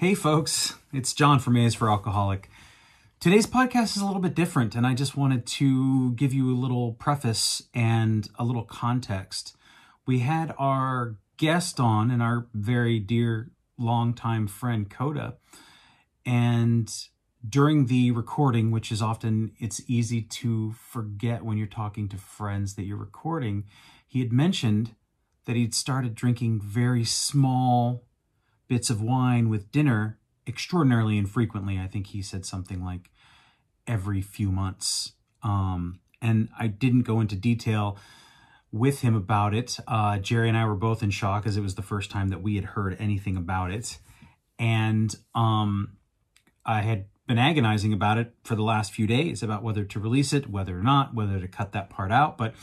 Hey, folks, it's John from A's for Alcoholic. Today's podcast is a little bit different, and I just wanted to give you a little preface and a little context. We had our guest on and our very dear longtime friend Coda, and during the recording, which is often it's easy to forget when you're talking to friends that you're recording, he had mentioned that he'd started drinking very small bits of wine with dinner extraordinarily infrequently. I think he said something like every few months. Um, and I didn't go into detail with him about it. Uh, Jerry and I were both in shock as it was the first time that we had heard anything about it. And um, I had been agonizing about it for the last few days about whether to release it, whether or not, whether to cut that part out. But,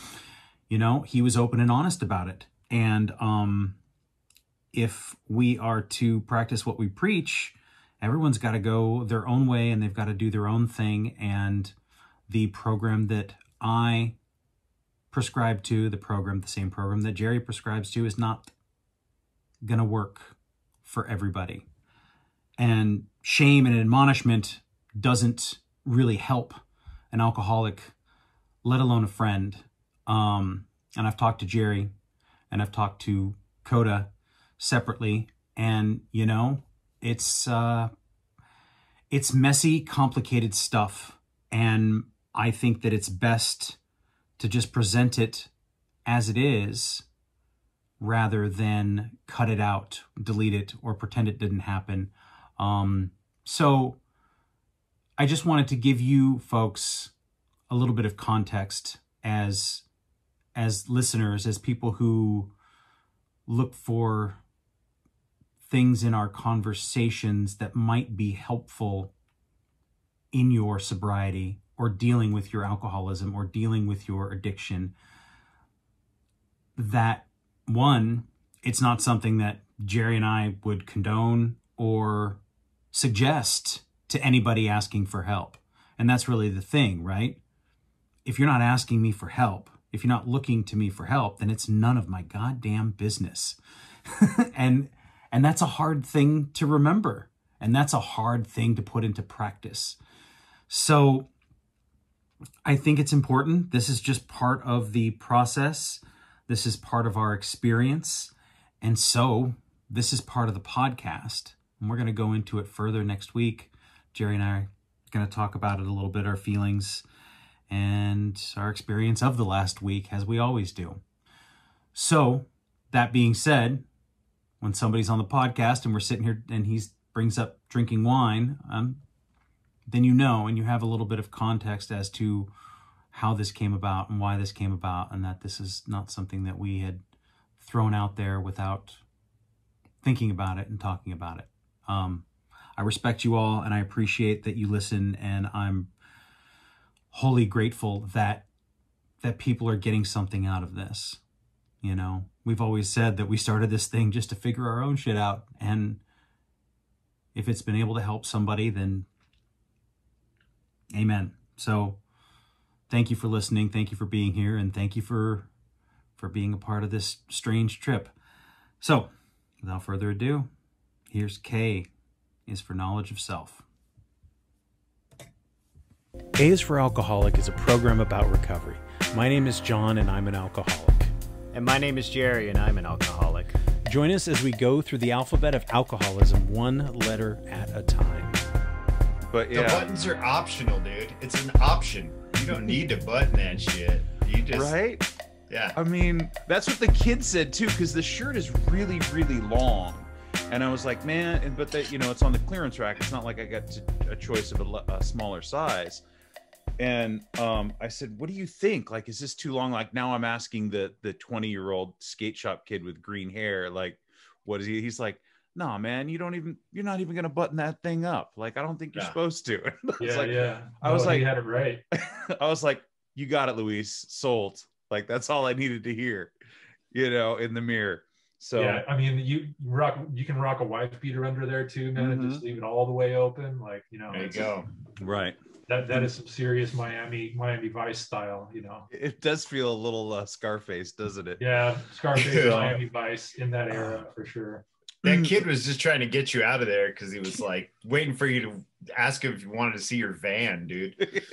you know, he was open and honest about it. And um, if we are to practice what we preach, everyone's got to go their own way and they've got to do their own thing. And the program that I prescribe to, the program, the same program that Jerry prescribes to, is not going to work for everybody. And shame and admonishment doesn't really help an alcoholic, let alone a friend. Um, and I've talked to Jerry and I've talked to Coda separately. And you know it's uh it's messy complicated stuff. And i think that it's best to just present it as it is rather than cut it out delete it or pretend it didn't happen. Um so i just wanted to give you folks a little bit of context as as listeners as people who look for things in our conversations that might be helpful in your sobriety or dealing with your alcoholism or dealing with your addiction that one it's not something that Jerry and I would condone or suggest to anybody asking for help. And that's really the thing right? If you're not asking me for help if you're not looking to me for help then it's none of my goddamn business. And and that's a hard thing to remember. And that's a hard thing to put into practice. So I think it's important. This is just part of the process. This is part of our experience. And so this is part of the podcast. And we're going to go into it further next week. Jerry and I are going to talk about it a little bit, our feelings and our experience of the last week, as we always do. So, that being said, when somebody's on the podcast and we're sitting here and he brings up drinking wine, um, then you know and you have a little bit of context as to how this came about and why this came about, and that this is not something that we had thrown out there without thinking about it and talking about it. Um, I respect you all and I appreciate that you listen, and I'm wholly grateful that that people are getting something out of this. You know, we've always said that we started this thing just to figure our own shit out. And if it's been able to help somebody, then amen. So thank you for listening. Thank you for being here. And thank you for, for being a part of this strange trip. So without further ado, here's K is for knowledge of self. A is for Alcoholic is a program about recovery. My name is John and I'm an alcoholic. And my name is Jerry, and I'm an alcoholic. Join us as we go through the alphabet of alcoholism one letter at a time. But yeah. The buttons are optional, dude. It's an option. You don't need to button that shit. You just right? Yeah. I mean, that's what the kid said too, because the shirt is really, really long. And I was like, man, but that you know, it's on the clearance rack. It's not like I got a choice of a, a smaller size and um, I said, "What do you think? Like, is this too long?" Like now, I'm asking the the 20 year old skate shop kid with green hair, like, what is he? He's like, "No, nah, man, you don't even. You're not even gonna button that thing up. Like, I don't think you're yeah. supposed to." I yeah, like, yeah. I was like, "You had it right." I was like, "You got it, Luis. Sold." Like that's all I needed to hear, you know, in the mirror. So yeah, I mean, you rock. You can rock a wife beater under there too, man, mm-hmm. and just leave it all the way open. Like you know, there you go. Right that that is some serious Miami Miami Vice style, you know. It does feel a little uh, Scarface, doesn't it? Yeah, Scarface, Miami Vice in that era for sure. That kid was just trying to get you out of there because he was like waiting for you to ask him if you wanted to see your van, dude.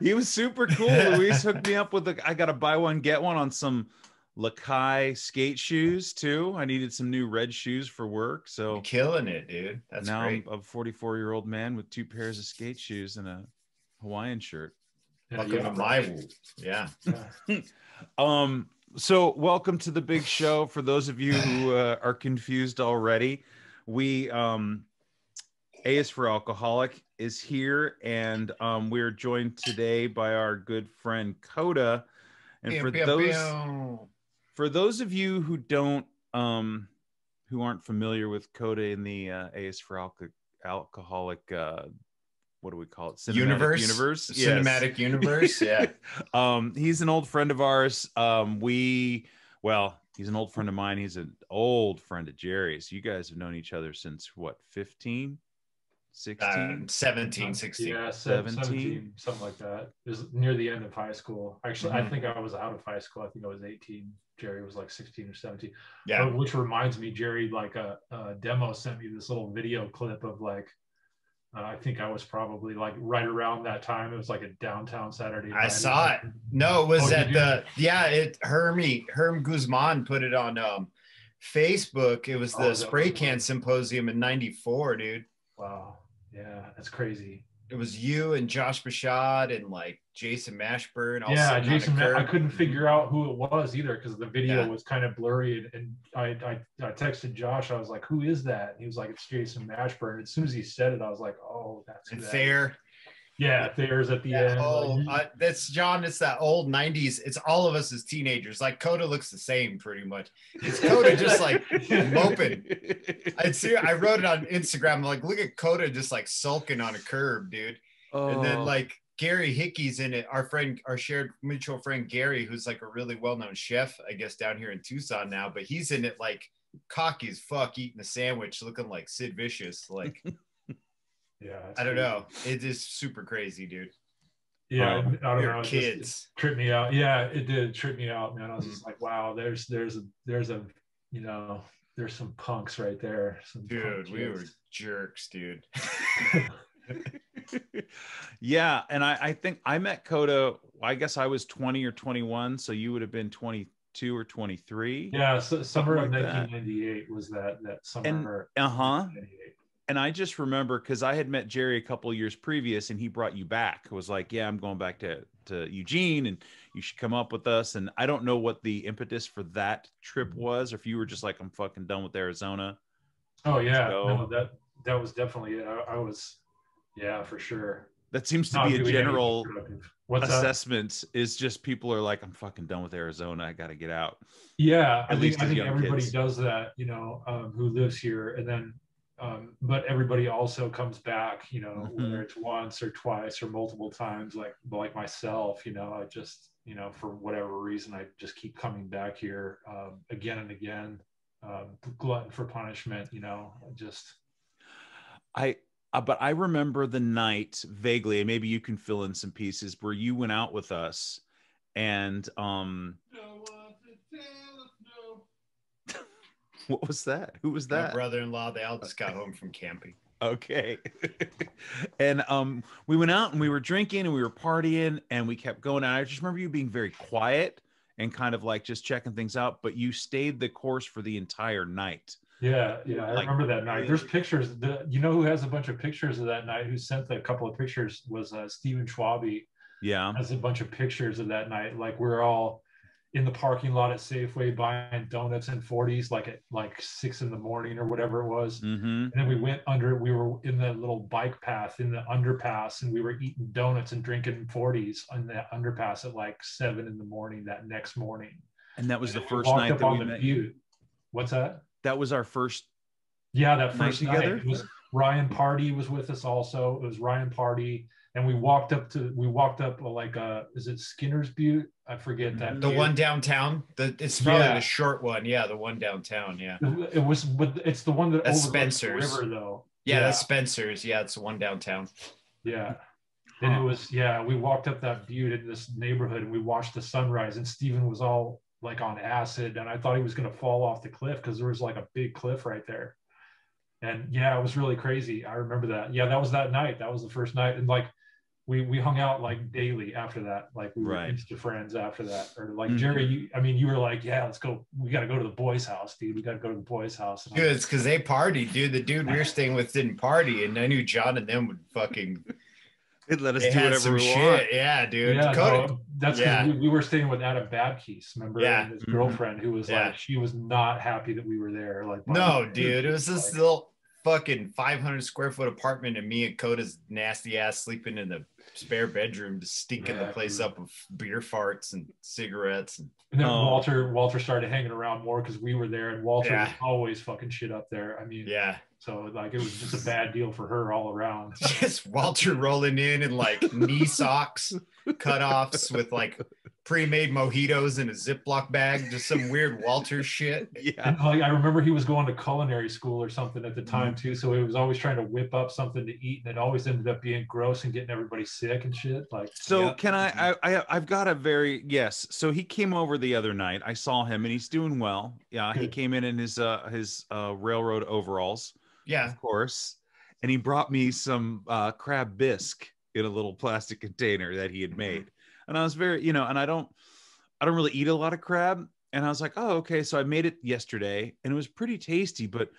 he was super cool. Luis hooked me up with a. I got to buy one, get one on some Lakai skate shoes too. I needed some new red shoes for work, so You're killing it, dude. That's now great. I'm a 44 year old man with two pairs of skate shoes and a Hawaiian shirt. Yeah, Welcome yeah, to my world. Yeah. yeah. Um, so welcome to the big show. For those of you who uh, are confused already, we um, A is for alcoholic is here, and um, we're joined today by our good friend Coda. And for Pew, pew, those pew. For those of you who don't um, who aren't familiar with Coda in the uh, A is for alco- alcoholic. Uh, what do we call it? Cinematic universe, Universe. Yes. cinematic universe. Yeah. um, he's an old friend of ours. Um, we, well, he's an old friend of mine. He's an old friend of Jerry's. You guys have known each other since what, 15, 16? Uh, 17, 16. Yeah, 17? 17, something like that. It was near the end of high school. Actually, I Mhm. think I was out of high school. I think I was 18. Jerry was like 16 or 17. Yeah. Uh, which reminds me, Jerry, like a, a demo sent me this little video clip of like, uh, I think I was probably like right around that time. It was like a downtown Saturday. I night. saw it. No, it was Oh, at the yeah, it Hermy Herm Guzman put it on um Facebook. It was Oh, the that spray can was? symposium in 94, dude. Wow. Yeah, that's crazy. It was you and Josh Bashad and like Jason Mashburn. yeah, sitting on a Jason. Ma- I couldn't mm-hmm. figure out who it was either because the video Yeah. was kind of blurry. And, and I, I, I texted Josh. I was like, "Who is that?" And he was like, "It's Jason Mashburn." As soon as he said it, I was like, "Oh, that's And that Thayer. Is." Yeah, Thayer's at the Yeah, end. oh, Like, uh, that's John. It's that old '90s. It's all of us as teenagers. Like Coda looks the same, pretty much. It's Coda just like moping. I see. I wrote it on Instagram. I'm like, look at Coda just like sulking on a curb, dude. And Oh. then like Gary Hickey's in it. Our friend, our shared mutual friend Gary, who's like a really well-known chef, I guess, down here in Tucson now. But he's in it like cocky as fuck, eating a sandwich, looking like Sid Vicious. Like yeah, I don't crazy. know. It is super crazy, dude. Yeah, Um, I don't know. it just- kids. it tripped me out. Yeah, it did trip me out, man. I was Mm. just like, wow, there's there's a there's a you know there's some punks right there. Some Dude, we were jerks, dude. yeah, and I, I think I met Coda. I guess I was 20 or 21, so you would have been 22 or 23. Yeah, so, summer of like that. 1998 was that that summer. Uh huh. 1998. And I just remember because I had met Jerry a couple of years previous, and he brought you back. Was like, "Yeah, I'm going back to to Eugene, and you should come up with us." And I don't know what the impetus for that trip was, or if you were just like, "I'm fucking done with Arizona." Oh yeah, no, that that was definitely it. I, I was, yeah, for sure. That seems to Not be a general assessment. Is just people are like, "I'm fucking done with Arizona. I got to get out." Yeah, I At least think I think everybody kids. does that, you know, um, who lives here, and then, um, but everybody also comes back, you know, Mhm. whether it's once or twice or multiple times, like like myself, you know, I just, you know, for whatever reason, I just keep coming back here um, again and again, um, glutton for punishment, you know, just. I uh, but I remember the night vaguely, and maybe you can fill in some pieces where you went out with us, and um, what was that? Who was that? My that? brother-in-law, they all just got home from camping. Okay, and um, we went out and we were drinking and we were partying and we kept going. And I just remember you being very quiet and kind of like just checking things out, but you stayed the course for the entire night. Yeah, yeah, I Like, remember that night. There's pictures. The, you know who has a bunch of pictures of that night? Who sent a couple of pictures was uh, Stephen Schwabe. Yeah. has a bunch of pictures of that night. Like we're all in the parking lot at Safeway buying donuts and 40s, like at like six in the morning or whatever it was. Mm-hmm. And then we went under, we were in the little bike path in the underpass and we were eating donuts and drinking 40s on that underpass at like seven in the morning that next morning. And that was the And then we first night that we the met you. What's that? That was our first. Yeah, that first night, together? it was Ryan Party was with us also. It was Ryan Party, and we walked up to we walked up uh, like uh is it Skinner's Butte? I forget that. The butte. one downtown. The it's probably Yeah. the short one. Yeah, the one downtown. Yeah. It was, but it's the one that That's overlooks the Spencer's. river, though. Yeah, that's Spencer's. Yeah, it's the one downtown. yeah. And it was yeah. We walked up that butte in this neighborhood, and we watched the sunrise. And Stephen was all like on acid and I thought he was going to fall off the cliff because there was like a big cliff right there. And yeah, it was really crazy. I remember that. Yeah, that was that night. That was the first night. And like we we hung out like daily after that. Like we were Right. instant friends after that. Or like Mhm. Jerry, you I mean you were like, yeah, let's go. We got to go to the boys' house, dude. We got to go to the boys' house. And I'm Dude, it's because they party, dude. The dude we were staying with didn't party, and I knew John and them would fucking. It let us They do whatever some we shit. want. Yeah, dude. yeah, Dakota, no, that's 'cause Yeah. we, we were staying with Adam Babkees, remember? Yeah. And his Mhm. girlfriend who was Yeah. like, she was not happy that we were there. Like, No, dude. It was this like, little fucking 500 square foot apartment, and me and Coda's nasty ass sleeping in the spare bedroom, just stinking the place dude. up with beer farts and cigarettes. And And then Oh. Walter Walter started hanging around more because we were there, and Walter Yeah. was always fucking shit up there. I mean, yeah, so like it was just a bad deal for her all around. just Walter rolling in in like knee socks, cutoffs with like pre-made mojitos in a Ziploc bag, just some weird Walter shit. Yeah. And like I remember he was going to culinary school or something at the Mm-hmm. time too, so he was always trying to whip up something to eat, and it always ended up being gross and getting everybody sick and shit. Like, So Yeah. can I, I? I I've got a very yes. So he came over the other night. I saw him and he's doing well. Yeah, he came in in his uh his uh railroad overalls, Yeah, of course, and he brought me some uh crab bisque in a little plastic container that he had made. And I was very, you know, and I don't I don't really eat a lot of crab. And I was like, oh, okay. So I made it yesterday and it was pretty tasty, but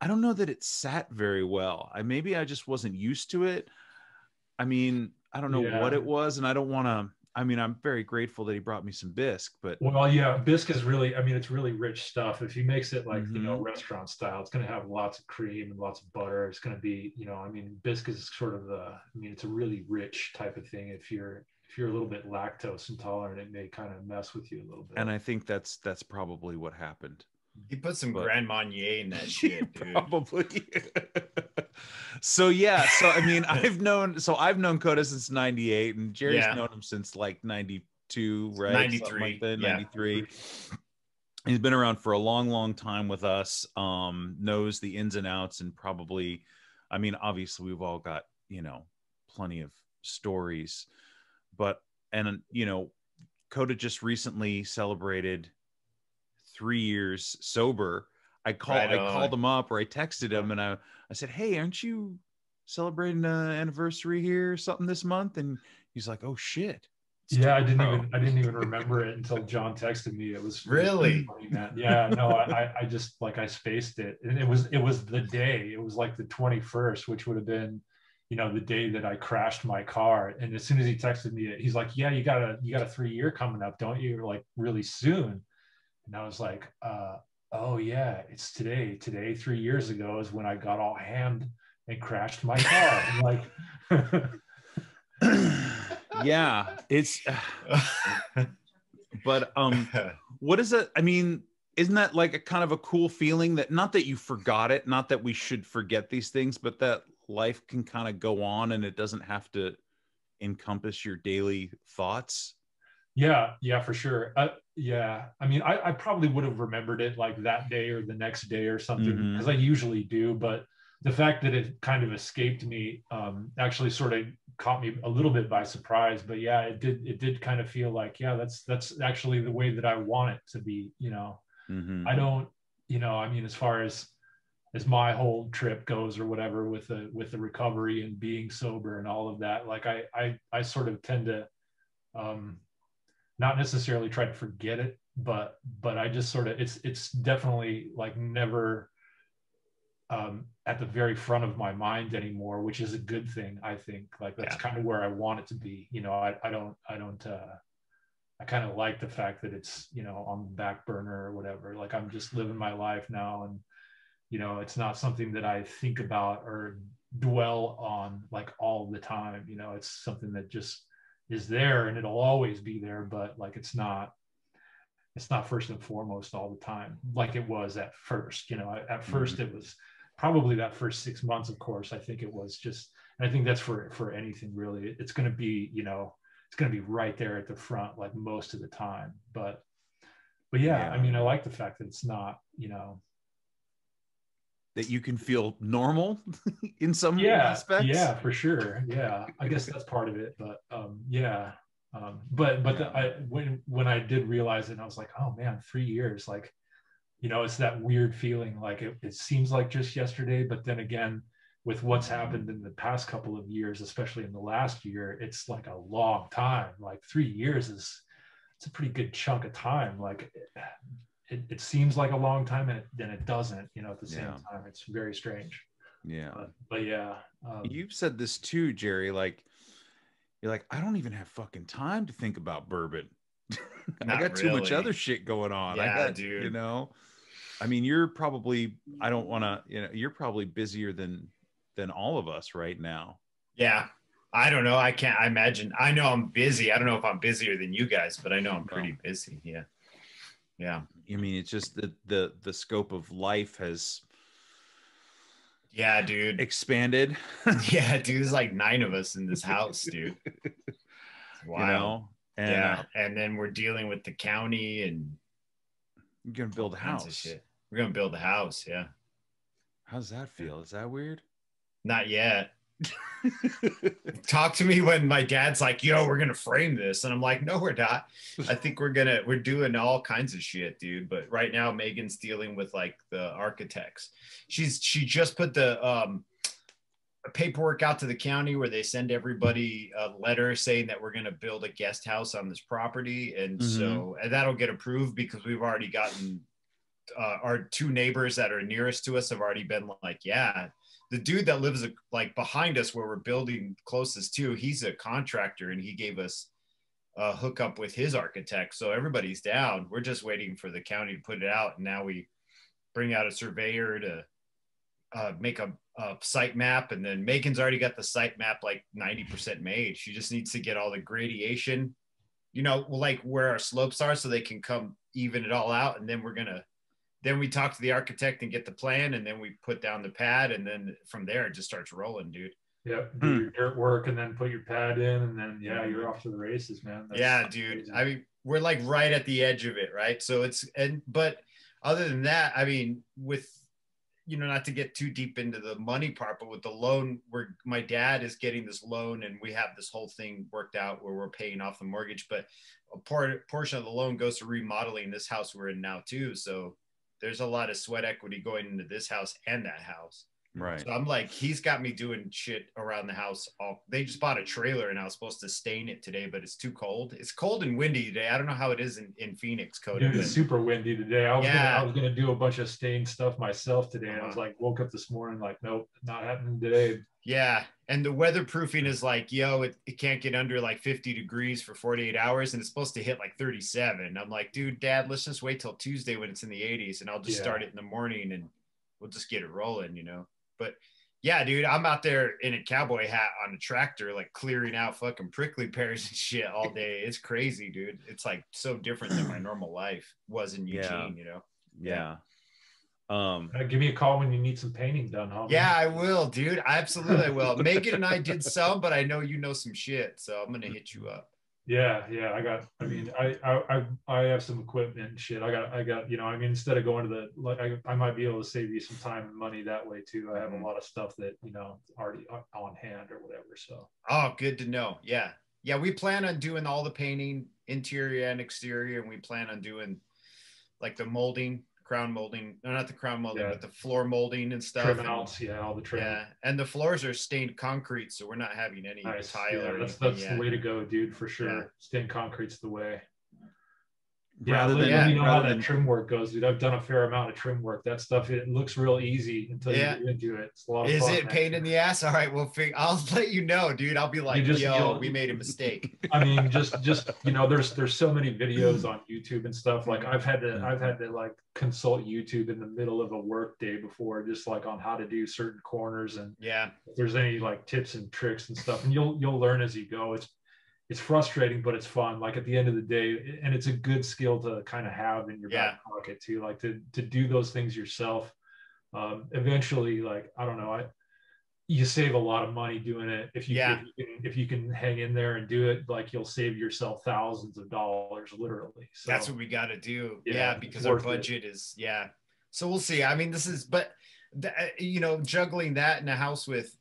I don't know that it sat very well. I maybe I just wasn't used to it. I mean, I don't know Yeah. what it was, and I don't want to. I mean, I'm very grateful that he brought me some bisque, but well, yeah, bisque is really, I mean, it's really rich stuff. If he makes it like you know Mhm. restaurant style, it's going to have lots of cream and lots of butter. It's going to be, you know, I mean, bisque is sort of the, I mean, it's a really rich type of thing. If you're if you're a little bit lactose intolerant, it may kind of mess with you a little bit. and I think that's that's probably what happened. he put some But- Grand Marnier in that shit, dude. Probably. so yeah, so I mean, I've known so I've known Coda since '98, and Jerry's Yeah. known him since like '92, right? 93, Something like yeah. '93. He's been around for a long, long time with us. Um, knows the ins and outs, and probably, I mean, obviously, we've all got you know plenty of stories, but and you know, Coda just recently celebrated three years sober. I called Right I called him up or I texted him and I, I said, Hey, aren't you celebrating an anniversary here or something this month? And he's like, Oh shit. It's yeah, I didn't tomorrow." even I didn't even remember it until John texted me. It was Really? funny. Yeah, no, I I- I just like I spaced it, and it was it was the day. It was like the twenty first, which would have been, you know, the day that I crashed my car. And as soon as he texted me, he's like, "Yeah, you got a you got a three year coming up, don't you? Like really soon." And I was like, uh, "Oh yeah, it's today. Today, three years ago, is when I got all hammed and crashed my car." I'm like. yeah, it's but um what is it? I mean, isn't that like a kind of a cool feeling that not that you forgot it, not that we should forget these things, but that life can kind of go on and it doesn't have to encompass your daily thoughts. Yeah, yeah, for sure. Uh, yeah, I mean, I, I probably would have remembered it like that day or the next day or something because I usually do. But the fact that it kind of escaped me um, actually sort of caught me a little bit by surprise. But yeah, it did. It did kind of feel like, yeah, that's that's actually the way that I want it to be. You know, Mhm. I don't, you know, I mean, as far as as my whole trip goes or whatever with the with the recovery and being sober and all of that, like I I I sort of tend to um not necessarily try to forget it, but but I just sort of it's it's definitely like never um at the very front of my mind anymore, which is a good thing, I think. Like that's Yeah. kind of where I want it to be. You know, I, I don't I don't uh I kind of like the fact that it's, you know, on the back burner or whatever. Like I'm just living my life now and you know, it's not something that I think about or dwell on like all the time. You know, it's something that just is there and it'll always be there, but like it's not it's not first and foremost all the time like it was at first. You know, at 1st mm-hmm. it was probably that first six months, of course. I think it was just and I think that's for for anything really. It's gonna be, you know, it's going to be right there at the front like most of the time but but yeah, i mean i like the fact that it's not you know that you can feel normal in some yeah aspects. yeah for sure yeah i guess that's part of it but um yeah Um, but but the, I when when I did realize it, I was like, oh man, three years. Like, you know, it's that weird feeling. Like it, it seems like just yesterday, but then again, with what's happened in the past couple of years, especially in the last year, it's like a long time. Like three years is it's a pretty good chunk of time. Like it, it seems like a long time, and it, then it doesn't. You know, at the same Yeah. time, it's very strange. Yeah. But, but yeah, um, You've said this too, Jerry. Like, you're like, I don't even have fucking time to think about bourbon. I Not got too much other shit going on. I Yeah, got, You know, I mean, you're probably. I don't want to. You know, you're probably busier than than all of us right now. Yeah. I don't know. I can't I imagine. I know I'm busy. I don't know if I'm busier than you guys, but I know I'm pretty busy. Yeah. Yeah. I mean, it's just the the the scope of life has Yeah, dude. expanded. Yeah, dude. There's like nine of us in this house, dude. Wow. You know, and yeah. uh, And then we're dealing with the county and you're gonna build a all kinds of house. shit. We're gonna build a house, yeah. How does that feel? Is that weird? Not yet. Talk to me when my dad's like, yo, we're gonna frame this. And I'm like, no, we're not. I think we're gonna we're doing all kinds of shit, dude. But right now Megan's dealing with like the architects. She's she just put the um paperwork out to the county where they send everybody a letter saying that we're going to build a guest house on this property and so and that'll get approved because we've already gotten uh, our two neighbors that are nearest to us have already been like yeah the dude that lives like behind us where we're building closest to he's a contractor and he gave us a hookup with his architect. So everybody's down. We're just waiting for the county to put it out. And now we bring out a surveyor to uh, make a, a site map. And then megan's already got the site map like 90% made. She just needs to get all the gradation you know like where our slopes are so they can come even it all out. And then we're gonna then we talk to the architect and get the plan and then we put down the pad and then from there it just starts rolling dude Yep. Do Hmm. your dirt work and then put your pad in, and then yeah, you're off to the races, man. That's yeah dude crazy. i mean we're like right at the edge of it right so it's and but other than that i mean with you know not to get too deep into the money part but with the loan where my dad is getting this loan and we have this whole thing worked out where we're paying off the mortgage but a part portion of the loan goes to remodeling this house we're in now too so there's a lot of sweat equity going into this house and that house Right. So I'm like, he's got me doing shit around the house. All they just bought a trailer and I was supposed to stain it today, but it's too cold. It's cold and windy today. I don't know how it is in, in Phoenix, Cody. Dude, it's super windy today. I was Yeah. gonna I was gonna do a bunch of stained stuff myself today. And I was Uh-huh. like, woke up this morning like, nope, not happening today. Yeah. And the weatherproofing is like, yo, it, it can't get under like 50 degrees for 48 hours and it's supposed to hit like 37. I'm like, dude, dad, let's just wait till Tuesday when it's in the 80s and I'll just Yeah. start it in the morning and we'll just get it rolling, you know? But yeah, dude, I'm out there in a cowboy hat on a tractor, like clearing out fucking prickly pears and shit all day. It's crazy, dude. It's like so different than my normal life was in Eugene, Yeah. you know? Yeah. Um. Uh, give me a call when you need some painting done, homie. Yeah, I will, dude. I absolutely will. Megan and I did some, but I know you know some shit, so I'm gonna hit you up. Yeah, yeah. I got. I mean, I, I, I, I have some equipment and shit. I got, I got. You know, I mean, instead of going to the, like, I, I might be able to save you some time and money that way too. I have a mm-hmm. lot of stuff that you know already on hand or whatever. So Oh, good to know. Yeah. Yeah, we plan on doing all the painting, interior and exterior, and we plan on doing like the molding, crown molding, no, not the crown molding, Yeah. but the floor molding and stuff. trim and- outs, yeah, all the trim. yeah, and the floors are stained concrete, so we're not having any Nice. tile Yeah, or that's that's the way to go, dude, for sure. Stained concrete's the way. Yeah, rather let, than, let me know how that than trim work goes, dude. I've done a fair amount of trim work. That stuff it looks real easy until Yeah. you get into it. It's a lot of Is fun, it man. pain in the ass? All right, we'll fig- I'll let you know, dude. I'll be like, just yo, yell- we made a mistake. I mean, just just you know, there's there's so many videos on YouTube and stuff. Like I've had to I've had to like consult YouTube in the middle of a work day before, just like on how to do certain corners and Yeah, if there's any like tips and tricks and stuff. And you'll you'll learn as you go. It's it's frustrating, but it's fun. Like at the end of the day, and it's a good skill to kind of have in your back pocket too. Like to to do those things yourself. Um, eventually, like I don't know, I you save a lot of money doing it if you, Yeah. if you can if you can hang in there and do it. Like you'll save yourself thousands of dollars, literally. So that's what we got to do. Yeah, Yeah, because our budget is yeah. So we'll see. I mean, this is but th- you know, juggling that in a house with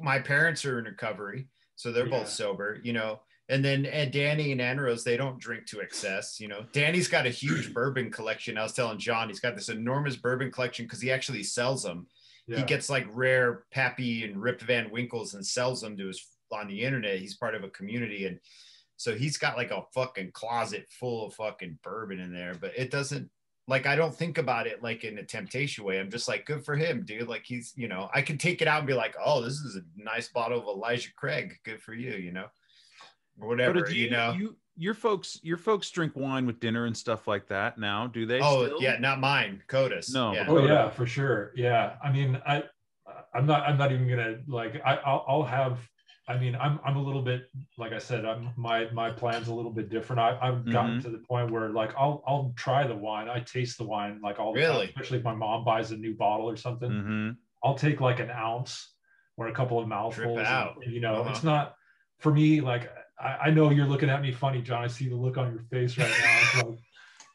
my parents are in recovery, so they're Yeah. both sober. You know, And then and Danny and Anrose, they don't drink to excess. You know, Danny's got a huge bourbon collection. I was telling John, he's got this enormous bourbon collection because he actually sells them. Yeah. He gets like rare Pappy and Rip Van Winkles and sells them to his on the internet. He's part of a community, and so he's got like a fucking closet full of fucking bourbon in there. But it doesn't like I don't think about it like in a temptation way. I'm just like, good for him, dude. Like he's, you know, I can take it out and be like, oh, this is a nice bottle of Elijah Craig. Good for you, you know, or whatever, But do you, know. you, your folks, your folks drink wine with dinner and stuff like that now, do they? oh still? yeah, not mine, Coda's. No, yeah. Oh yeah, for sure. Yeah, I mean, I, I'm not, I'm not even gonna like, I, I'll, I'll have. I mean, I'm, I'm a little bit, like I said, I'm my, my plan's a little bit different. I, I've gotten Mhm. to the point where like I'll, I'll try the wine. I taste the wine like all the time, Really? especially if my mom buys a new bottle or something. hmm I'll take like an ounce or a couple of mouthfuls. and- out. and, you know, Uh-huh. it's not for me. Like I, I know you're looking at me funny, John. I see the look on your face right now. It's like,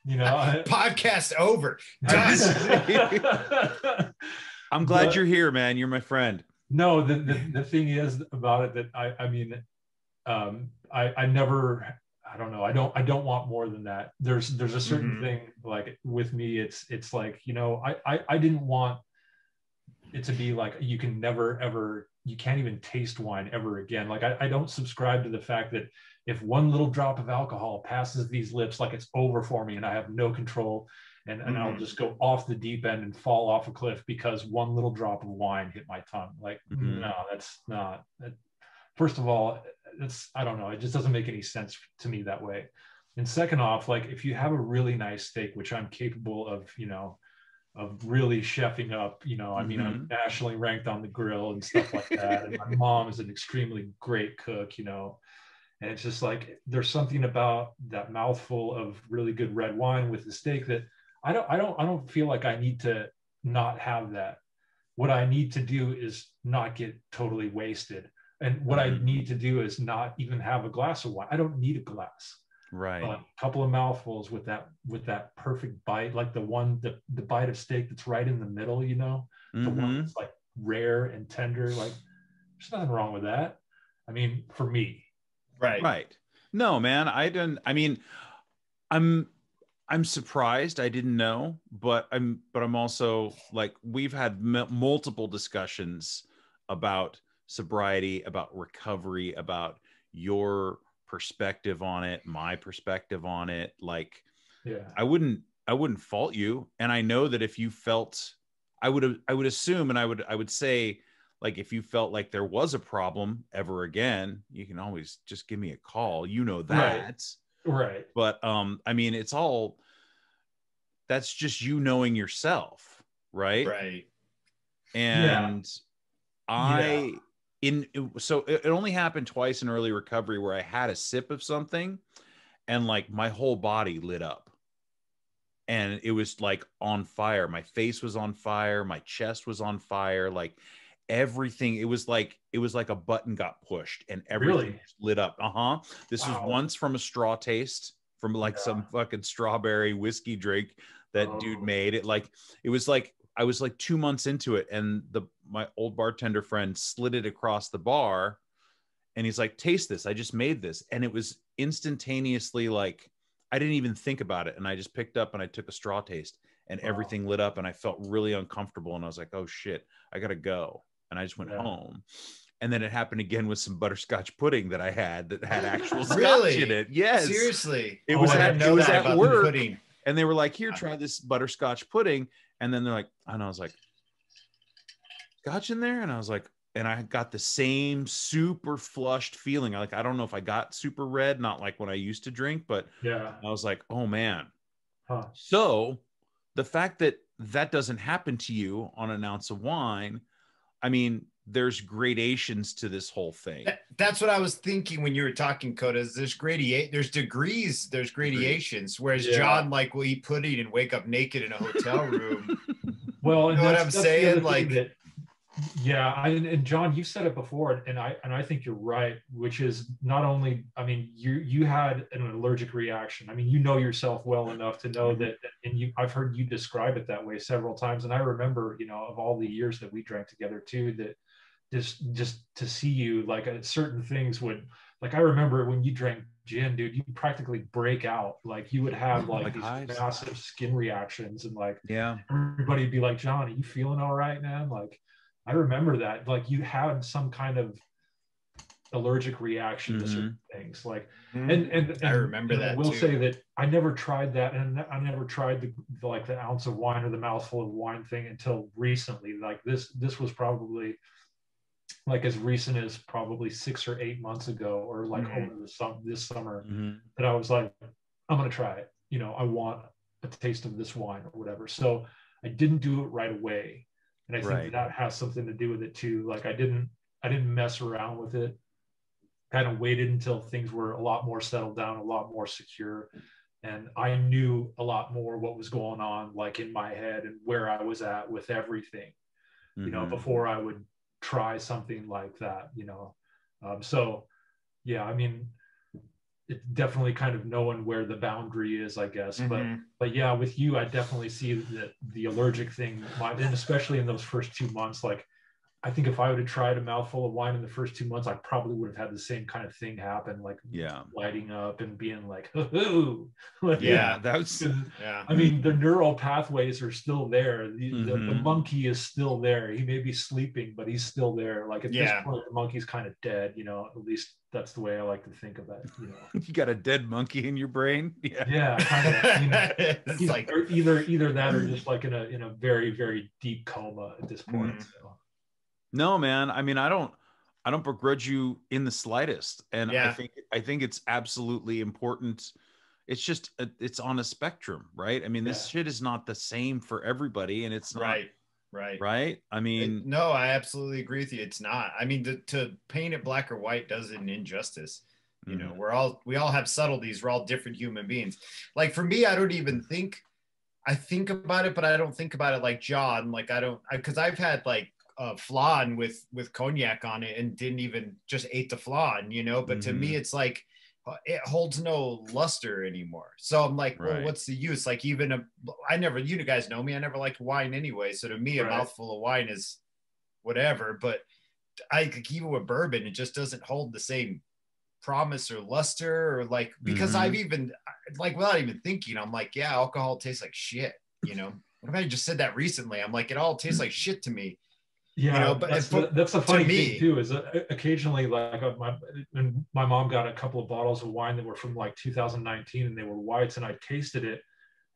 you know, I, Podcast over. I'm glad But- you're here, man. You're my friend. No, the, the the thing is about it that I I mean, um, I I never. I don't know. I don't. I don't want more than that. There's. There's a certain Mhm. thing like with me. It's. It's like you know. I. I. I didn't want it to be like you can never ever. You can't even taste wine ever again. Like I. I don't subscribe to the fact that if one little drop of alcohol passes these lips, like it's over for me, and I have no control, and and I'll Mhm. just go off the deep end and fall off a cliff because one little drop of wine hit my tongue. Like Mhm. no, that's not. That, first of all, it's I don't know. It just doesn't make any sense to me that way. And second off, like if you have a really nice steak, which I'm capable of, you know, of really chefing up, you know, I mean, I'm nationally ranked on the grill and stuff like that. and my mom is an extremely great cook, you know. And it's just like there's something about that mouthful of really good red wine with the steak that I don't I don't I don't feel like I need to not have that. What I need to do is not get totally wasted. And what I Mhm. need to do is not even have a glass of wine. I don't need a glass. Right. A couple of mouthfuls with that with that perfect bite, like the one the, the bite of steak that's right in the middle, you know, the one Mhm. that's like rare and tender. Like there's nothing wrong with that. I mean, for me. Right. Right. No, man, I didn't. I mean, I'm I'm surprised. I didn't know, but I'm but I'm also like we've had m- multiple discussions about sobriety, about recovery, about your perspective on it, my perspective on it. Like Yeah. I wouldn't I wouldn't fault you, and I know that if you felt, I would I would assume, and I would I would say, like if you felt like there was a problem ever again, you can always just give me a call. You know that, Right. Right. but um, I mean, it's all that's just you knowing yourself, right? Right. and i in so it, it only happened twice in early recovery where i had a sip of something and like my whole body lit up and it was like on fire my face was on fire my chest was on fire like everything it was like it was like a button got pushed and everything Really? lit up uh-huh this Wow. was once from a straw taste from like Yeah. some fucking strawberry whiskey drink that dude Oh. made it like it was like I was like two months into it, and the my old bartender friend slid it across the bar, and he's like, "Taste this! I just made this," and it was instantaneously like I didn't even think about it, and I just picked up and I took a straw taste, and Wow. everything lit up, and I felt really uncomfortable, and I was like, "Oh shit, I gotta go," and I just went Yeah. home. And then it happened again with some butterscotch pudding that I had that had actual scotch Really? in it. Yes, Seriously. It Oh, was I at- it was that at about the pudding. and they were like, "Here, uh. try this butterscotch pudding." And then they're like, and I was like, "Scotch in there?" And I was like, and I got the same super flushed feeling. Like, I don't know if I got super red, not like when I used to drink, but Yeah. I was like, "Oh man." Huh. So the fact that that doesn't happen to you on an ounce of wine, I mean, there's gradations to this whole thing. That- That's what I was thinking when you were talking, Coda. is There's gradiate, there's degrees, there's gradations. Whereas Yeah. John, like, will eat pudding and wake up naked in a hotel room. Well, and know what I'm saying? Like- that, yeah, I, and John, you've said it before, and I and I think you're right. Which is not only, I mean, you you had an allergic reaction. I mean, you know yourself well enough to know Mm-hmm. that, and you, I've heard you describe it that way several times. And I remember, you know, of all the years that we drank together too, that just just to see you like uh, certain things would like I remember when you drank gin, dude, you practically break out. Like you would have like, Like these massive skin reactions, and like Yeah. everybody would be like, "John, are you feeling all right, man?" Like I remember that. Like you had some kind of allergic reaction to certain things. Like and and, and Mm-hmm. I remember and I that will too. say that I never tried that, and I never tried the, the like the ounce of wine or the mouthful of wine thing until recently. Like this, this was probably like as recent as probably six or eight months ago, or like Mhm. over the sum this summer, Mhm. that I was like, I'm gonna try it. You know, I want a taste of this wine or whatever. So I didn't do it right away, and I think Right. that has something to do with it too. Like I didn't, I didn't mess around with it kind of waited until things were a lot more settled down, a lot more secure. And I knew a lot more what was going on, like in my head and where I was at with everything, you know, Mhm. before I would try something like that, you know. Um, so, yeah, I mean, it's definitely kind of knowing where the boundary is, I guess. But Mhm. but yeah, with you, I definitely see that the allergic thing, and especially in those first two months, like I think if I would have tried a mouthful of wine in the first two months, I probably would have had the same kind of thing happen, like Yeah. lighting up and being like, "Ooh," like, Yeah. That's yeah. I mean, the neural pathways are still there. The, the, the Mhm. monkey is still there. He may be sleeping, but he's still there. Like at Yeah. this point, the monkey's kind of dead. You know, at least that's the way I like to think of it. You know, you got a dead monkey in your brain. Yeah. yeah, kind of. You know, it's like either either that or just like in a in a very very deep coma at this point. Mhm. So. No, man. I mean, I don't I don't begrudge you in the slightest. And I think I think it's absolutely important. It's just a, it's on a spectrum, right? I mean, this Yeah. shit is not the same for everybody and it's not right, right. right? I mean, no, I absolutely agree with you. It's not. I mean, to, to paint it black or white does it an injustice. You know, mhm. we're all we all have subtleties. We're all different human beings. Like for me, I don't even think. I think about it, but I don't think about it like John. Like I don't, because I've had like uh, flan with with cognac on it and didn't even just ate the flan, you know. But to me, it's like it holds no luster anymore. So I'm like, well, what's the use? Like even a, I never, you guys know me, I never liked wine anyway. So to me, a mouthful of wine is whatever. But I could even with bourbon, it just doesn't hold the same promise or luster or like because Mhm. I've even like without even thinking, I'm like, yeah, alcohol tastes like shit, you know. What if I just said that recently? I'm like, it all tastes like shit to me. Yeah, know, but that's, if- the, that's the funny me- thing too. Is occasionally, like uh, my my mom got a couple of bottles of wine that were from like 2019, and they were whites, and I tasted it,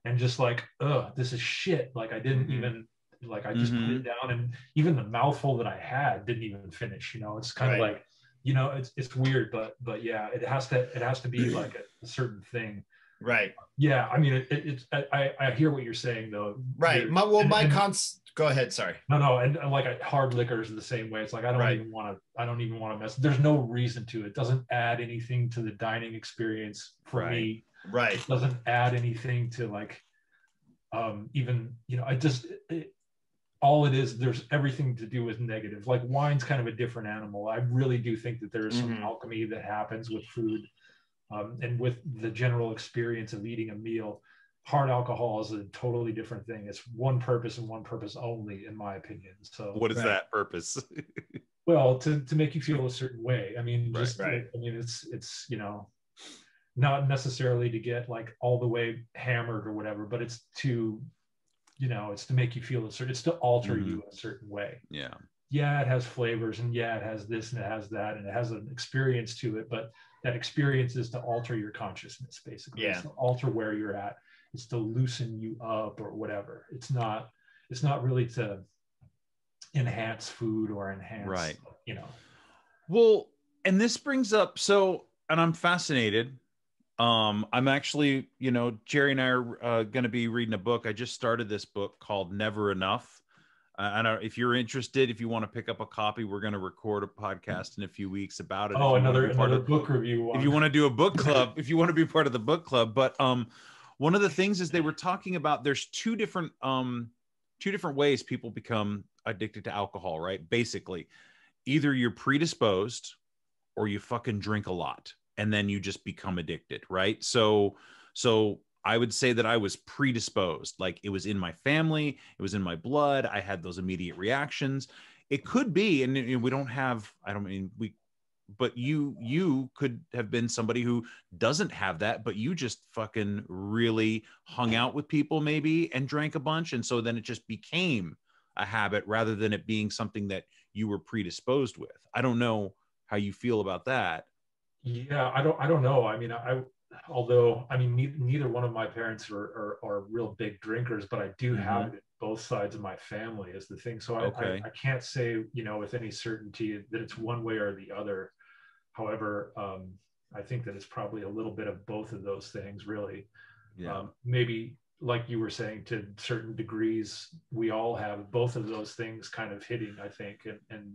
and just like, ugh, this is shit. Like I didn't Mhm. even like I just put it down, and even the mouthful that I had didn't even finish. You know, it's kind Right. of like, you know, it's it's weird, but but yeah, it has to it has to be like a, a certain thing. Right. Yeah, I mean, it, it, it's I I- hear what you're saying though. Right. My well, and- my and- cons go ahead, sorry. no, no, and, and like hard liquors are the same way. It's like I don't Right. even want to. I don't even want to mess. There's no reason to. It doesn't add anything to the dining experience for Right. me. Right. It doesn't add anything to like, um, even you know. I just it, all it is. There's everything to do with negative. Like wine's kind of a different animal. I really do think that there is some Mhm. alchemy that happens with food, um, and with the general experience of eating a meal. Hard alcohol is a totally different thing. It's one purpose and one purpose only, in my opinion. So, what is Right. that purpose? well, to, to make you feel a certain way. I mean, Right, just right. I mean, it's it's you know, not necessarily to get like all the way hammered or whatever, but it's to, you know, it's to make you feel a certain. It's to alter Mhm. you a certain way. yeah. Yeah, it has flavors, and yeah, it has this and it has that, and it has an experience to it. But that experience is to alter your consciousness, basically. It's Yeah. to alter where you're at. It's to loosen you up or whatever. It's not. It's not really to enhance food or enhance, Right. You know. Well, and this brings up so, and I'm fascinated. Um, I'm actually, you know, Jerry and I are uh, going to be reading a book. I just started this book called Never Enough. I don't. If you're interested, if you want to pick up a copy, we're going to record a podcast in a few weeks about it. Oh, another part another of- book review. if you want to do a book club if you want to be part of the book club but um one of the things is they were talking about there's two different um two different ways people become addicted to alcohol right basically either you're predisposed or you fucking drink a lot and then you just become addicted right so so i would say that i was predisposed like it was in my family it was in my blood i had those immediate reactions. It could be and, we don't have i don't mean we but you you could have been somebody who doesn't have that but you just fucking really hung out with people maybe and drank a bunch and so then it just became a habit rather than it being something that you were predisposed with. I don't know how you feel about that. Yeah i don't i don't know. I mean i although i mean neither, neither one of my parents are, are, are real big drinkers but i do Mhm. have it in both sides of my family is the thing. So I, Okay. I, I can't say you know with any certainty that it's one way or the other. However um, i think that it's probably a little bit of both of those things really. Um, maybe like you were saying to certain degrees we all have both of those things kind of hitting i think. And, and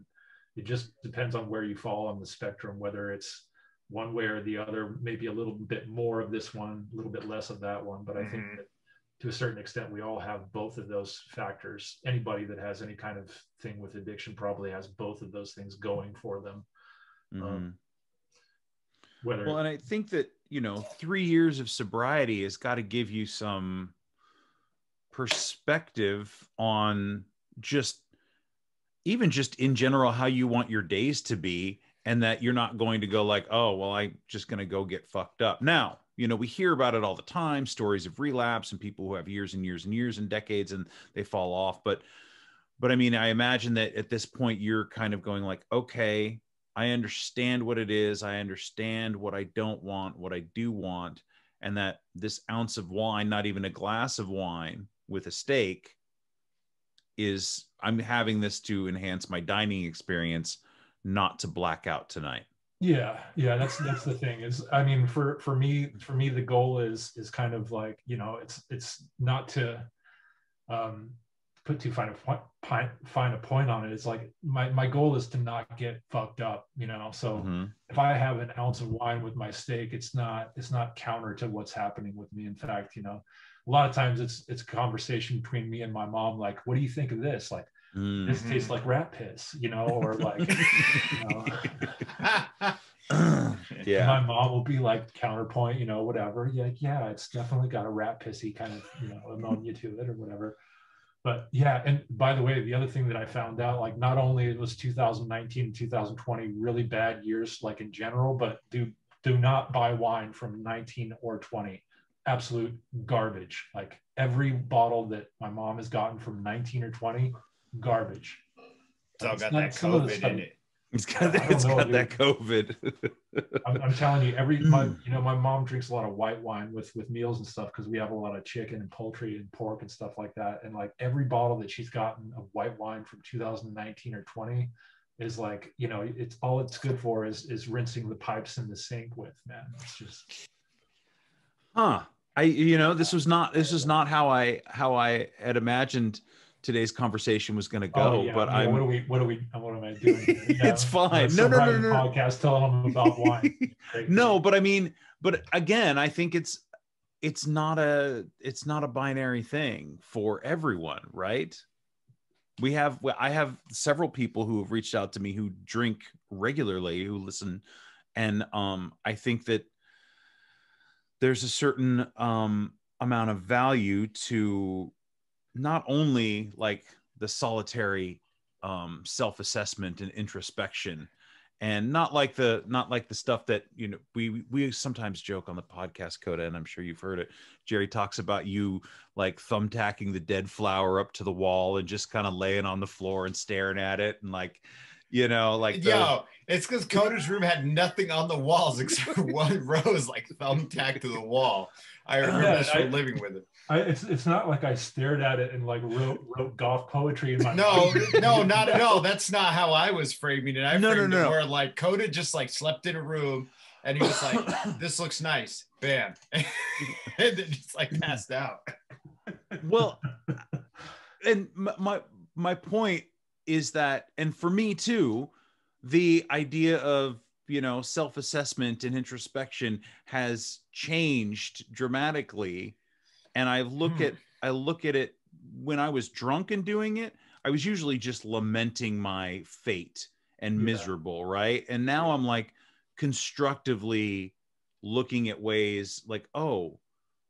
it just depends on where you fall on the spectrum whether it's one way or the other maybe a little bit more of this one a little bit less of that one but i think Mhm. that to a certain extent we all have both of those factors anybody that has any kind of thing with addiction probably has both of those things going for them Mhm. whether Well, and I think that, you know, three years of sobriety has got to give you some perspective on just, even just in general, how you want your days to be, and that you're not going to go like, oh, well, I'm just going to go get fucked up. Now, you know, we hear about it all the time stories of relapse and people who have years and years and years and decades and they fall off. But, but I mean, I imagine that at this point, you're kind of going like, okay, I understand what it is. I understand what I don't want, what I do want, and that this ounce of wine, not even a glass of wine with a steak, is I'm having this to enhance my dining experience, not to black out tonight. yeah yeah that's that's the thing is i mean for for me for me the goal is is kind of like you know it's it's not to um put too fine a point fine, fine a point on it it's like my my goal is to not get fucked up you know so Mhm. if i have an ounce of wine with my steak it's not it's not counter to what's happening with me in fact you know a lot of times it's it's a conversation between me and my mom like what do you think of this like Mm. this tastes like rat piss you know or like you know yeah. my mom will be like counterpoint, you know, whatever. Yeah, yeah, it's definitely got a rat pissy kind of, you know, ammonia to it or whatever. But yeah, and by the way, the other thing that I found out, like not only was 2019 and 2020 really bad years, like in general, but do do not buy wine from 19 or 20. Absolute garbage. Like every bottle that my mom has gotten from 19 or 20, garbage. It's all It's got that some of the COVID in it. It's got, that, it's know, got that. COVID. I'm, I'm telling you, every my mm. you know my mom drinks a lot of white wine with with meals and stuff because we have a lot of chicken and poultry and pork and stuff like that. And like every bottle that she's gotten of white wine from 2019 or 20 is like you know it's all it's good for is is rinsing the pipes in the sink with man. It's just huh i you know this was not this is not how i how i had imagined today's conversation was going to go oh, yeah, but I mean, i'm what are we what are we what am I doing? here? It's fine. No, no, no, no, no. Podcast telling them about wine. No but i mean but again i think it's it's not a it's not a binary thing for everyone right we have i have several people who have reached out to me who drink regularly who listen and um i think that there's a certain um amount of value to not only like the solitary um self-assessment and introspection and not like the not like the stuff that you know we we sometimes joke on the podcast coda and i'm sure you've heard it jerry talks about you like thumbtacking the dead flower up to the wall and just kind of laying on the floor and staring at it and like you know like the, Yo, it's because Coda's room had nothing on the walls except one rose like thumbtacked to the wall. I remember Yeah, this I- from living with it. I, it's it's not like I stared at it and like wrote wrote golf poetry in my No, mind. no, not at all. That's not how I was framing it. I No, no, framed no, it no. where like Coda just like slept in a room and he was like, "This looks nice." Bam, and then just like passed out. well and my my point is that and for me too the idea of you know self-assessment and introspection has changed dramatically and i look Hmm. at i look at it when i was drunk and doing it i was usually just lamenting my fate and Yeah. miserable right? And now i'm like constructively looking at ways like oh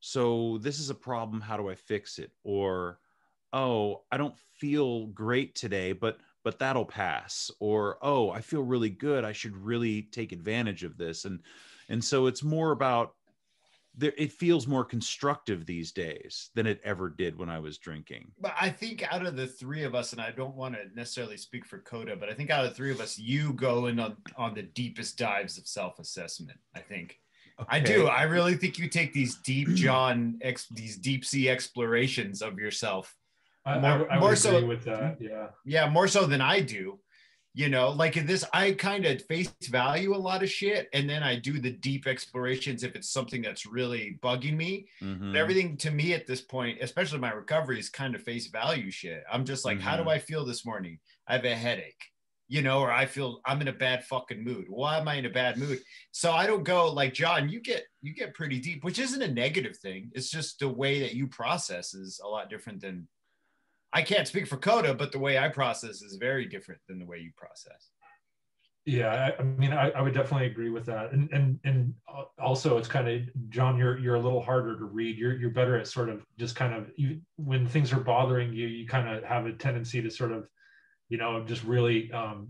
so this is a problem how do i fix it? Or oh i don't feel great today but but that'll pass. Or oh i feel really good i should really take advantage of this. And and so it's more about there it feels more constructive these days than it ever did when i was drinking But I think out of the three of us, and I don't want to necessarily speak for Coda, but I think out of the three of us, you go in on, on the deepest dives of self-assessment. I think. I do. I really think you take these deep John ex, these deep sea explorations of yourself. I, More- I, I would more agree so- with that. Yeah. Yeah, more so than I do. You know, like in this, I kind of face value a lot of shit, and then I do the deep explorations if it's something that's really bugging me. Mhm. But everything to me at this point, especially my recovery, is kind of face value shit. I'm just like, how do Mhm. I feel this morning? I have a headache, you know, or I feel I'm in a bad fucking mood. Why am I in a bad mood? So I don't go like John. You get you get pretty deep, which isn't a negative thing. It's just the way that you process is a lot different than. I can't speak for Coda, but the way I process is very different than the way you process. Yeah, I, I mean, I, I would definitely agree with that, and and and also it's kind of John, you're you're a little harder to read. You're you're better at sort of just kind of you, when things are bothering you, you kind of have a tendency to sort of, you know, just really um,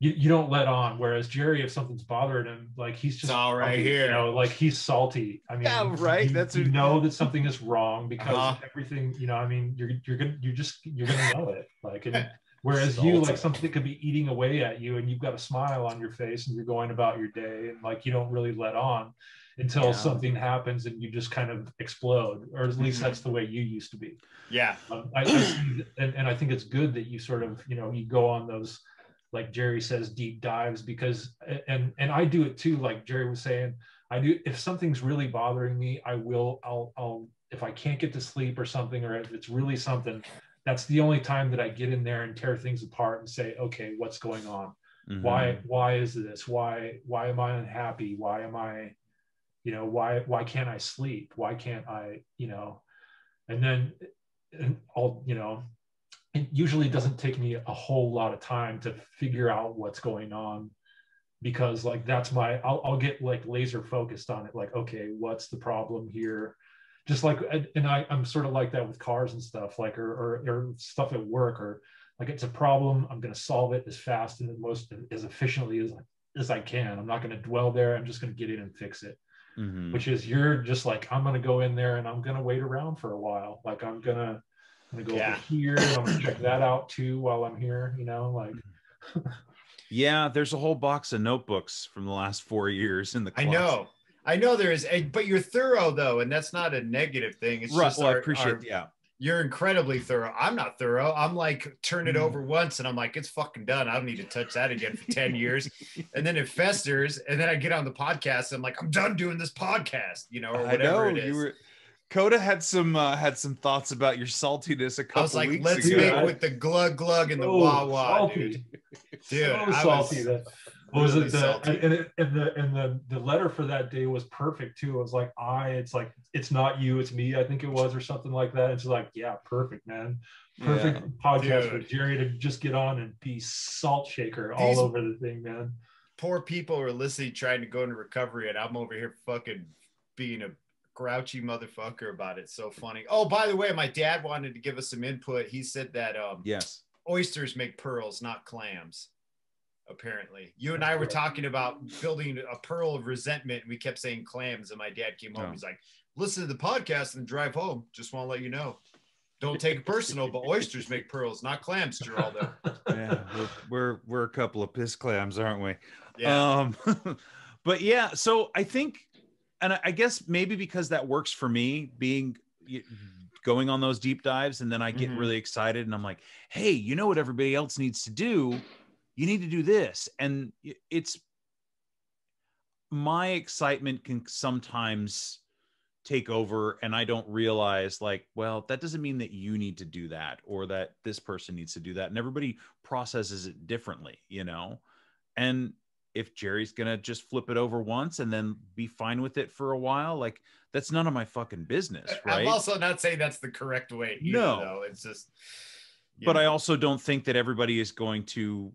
you, you don't let on. Whereas Jerry, if something's bothering him, like he's just It's all right salty, here. You know, like he's salty. I mean, Yeah, right, You, that's you what- know that something is wrong because Uh-huh. everything. You know, I mean, you're you're gonna you're just you're gonna know it. Like, and whereas you like something could be eating away at you, and you've got a smile on your face, and you're going about your day, and like you don't really let on until Yeah. something happens, and you just kind of explode. Or at least Mhm. that's the way you used to be. Yeah, Um, I, I see, and, and I think it's good that you sort of, you know, you go on those, like Jerry says, deep dives because, and and I do it too. Like Jerry was saying, I do. If something's really bothering me, I will. I'll. I'll. If I can't get to sleep or something, or if it's really something, that's the only time that I get in there and tear things apart and say, okay, what's going on? Mhm. Why? Why is this? Why? Why am I unhappy? Why am I? You know, why? Why can't I sleep? Why can't I? You know, and then and I'll, you know, it usually doesn't take me a whole lot of time to figure out what's going on because like that's my I'll, I'll get like laser focused on it like okay what's the problem here? Just like and- I, i'm sort of like that with cars and stuff like or, or or stuff at work or like it's a problem i'm going to solve it as fast and most as efficiently as as i can. I'm not going to dwell there i'm just going to get in and fix it. Mhm. which is you're just like i'm gonna go in there and i'm gonna wait around for a while. Like i'm gonna i'm gonna go Yeah. over here and i'm gonna check that out too while i'm here you know like yeah there's a whole box of notebooks from the last four years in the I know. I know there is, a, but you're thorough though, and that's not a negative thing. It's right just well i appreciate our- yeah you're incredibly thorough. I'm not thorough. I'm like turn it Mm. over once and I'm like, it's fucking done. I don't need to touch that again for 10 years. And then it festers. And then I get on the podcast. And I'm like, I'm done doing this podcast, you know, or I whatever know it is. You. Coda had some uh, had some thoughts about your saltiness a couple I was like, weeks let's ago. make ago. with the glug glug and the oh, wah wah, salty. dude. Dude, so I salty was that what was really it the salty. and, it, and the and the the letter for that day was perfect too. It was like I, it's like it's not you, it's me. I think it was or something like that. It's like yeah, perfect, man. Perfect podcast Dude. for Jerry to just get on and be salt shaker These- all over the thing, man. poor people are listening, trying to go into recovery, and I'm over here fucking being a grouchy motherfucker about it. So funny. Oh, by the way, my dad wanted to give us some input. He said that um, Yes. oysters make pearls, not clams. Apparently, you and I were talking about building a pearl of resentment, and we kept saying clams. And my dad came home. Oh. He's like, "Listen to the podcast and drive home. Just want to let you know. Don't take it personal, but oysters make pearls, not clams, Geraldo." Yeah, we're, we're we're a couple of piss clams, aren't we? Yeah. Um, but yeah, so I think, and I- guess maybe because that works for me, being going on those deep dives, and then I get Mhm. really excited, and I'm like, hey, you know what everybody else needs to do? You need to do this, and it's my excitement can sometimes take over and i don't realize like well that doesn't mean that you need to do that or that this person needs to do that and everybody processes it differently you know and if jerry's gonna just flip it over once and then be fine with it for a while like that's none of my fucking business right I'm also not saying that's the correct way. Either, No. though. it's just. but I also don't think that everybody is going to.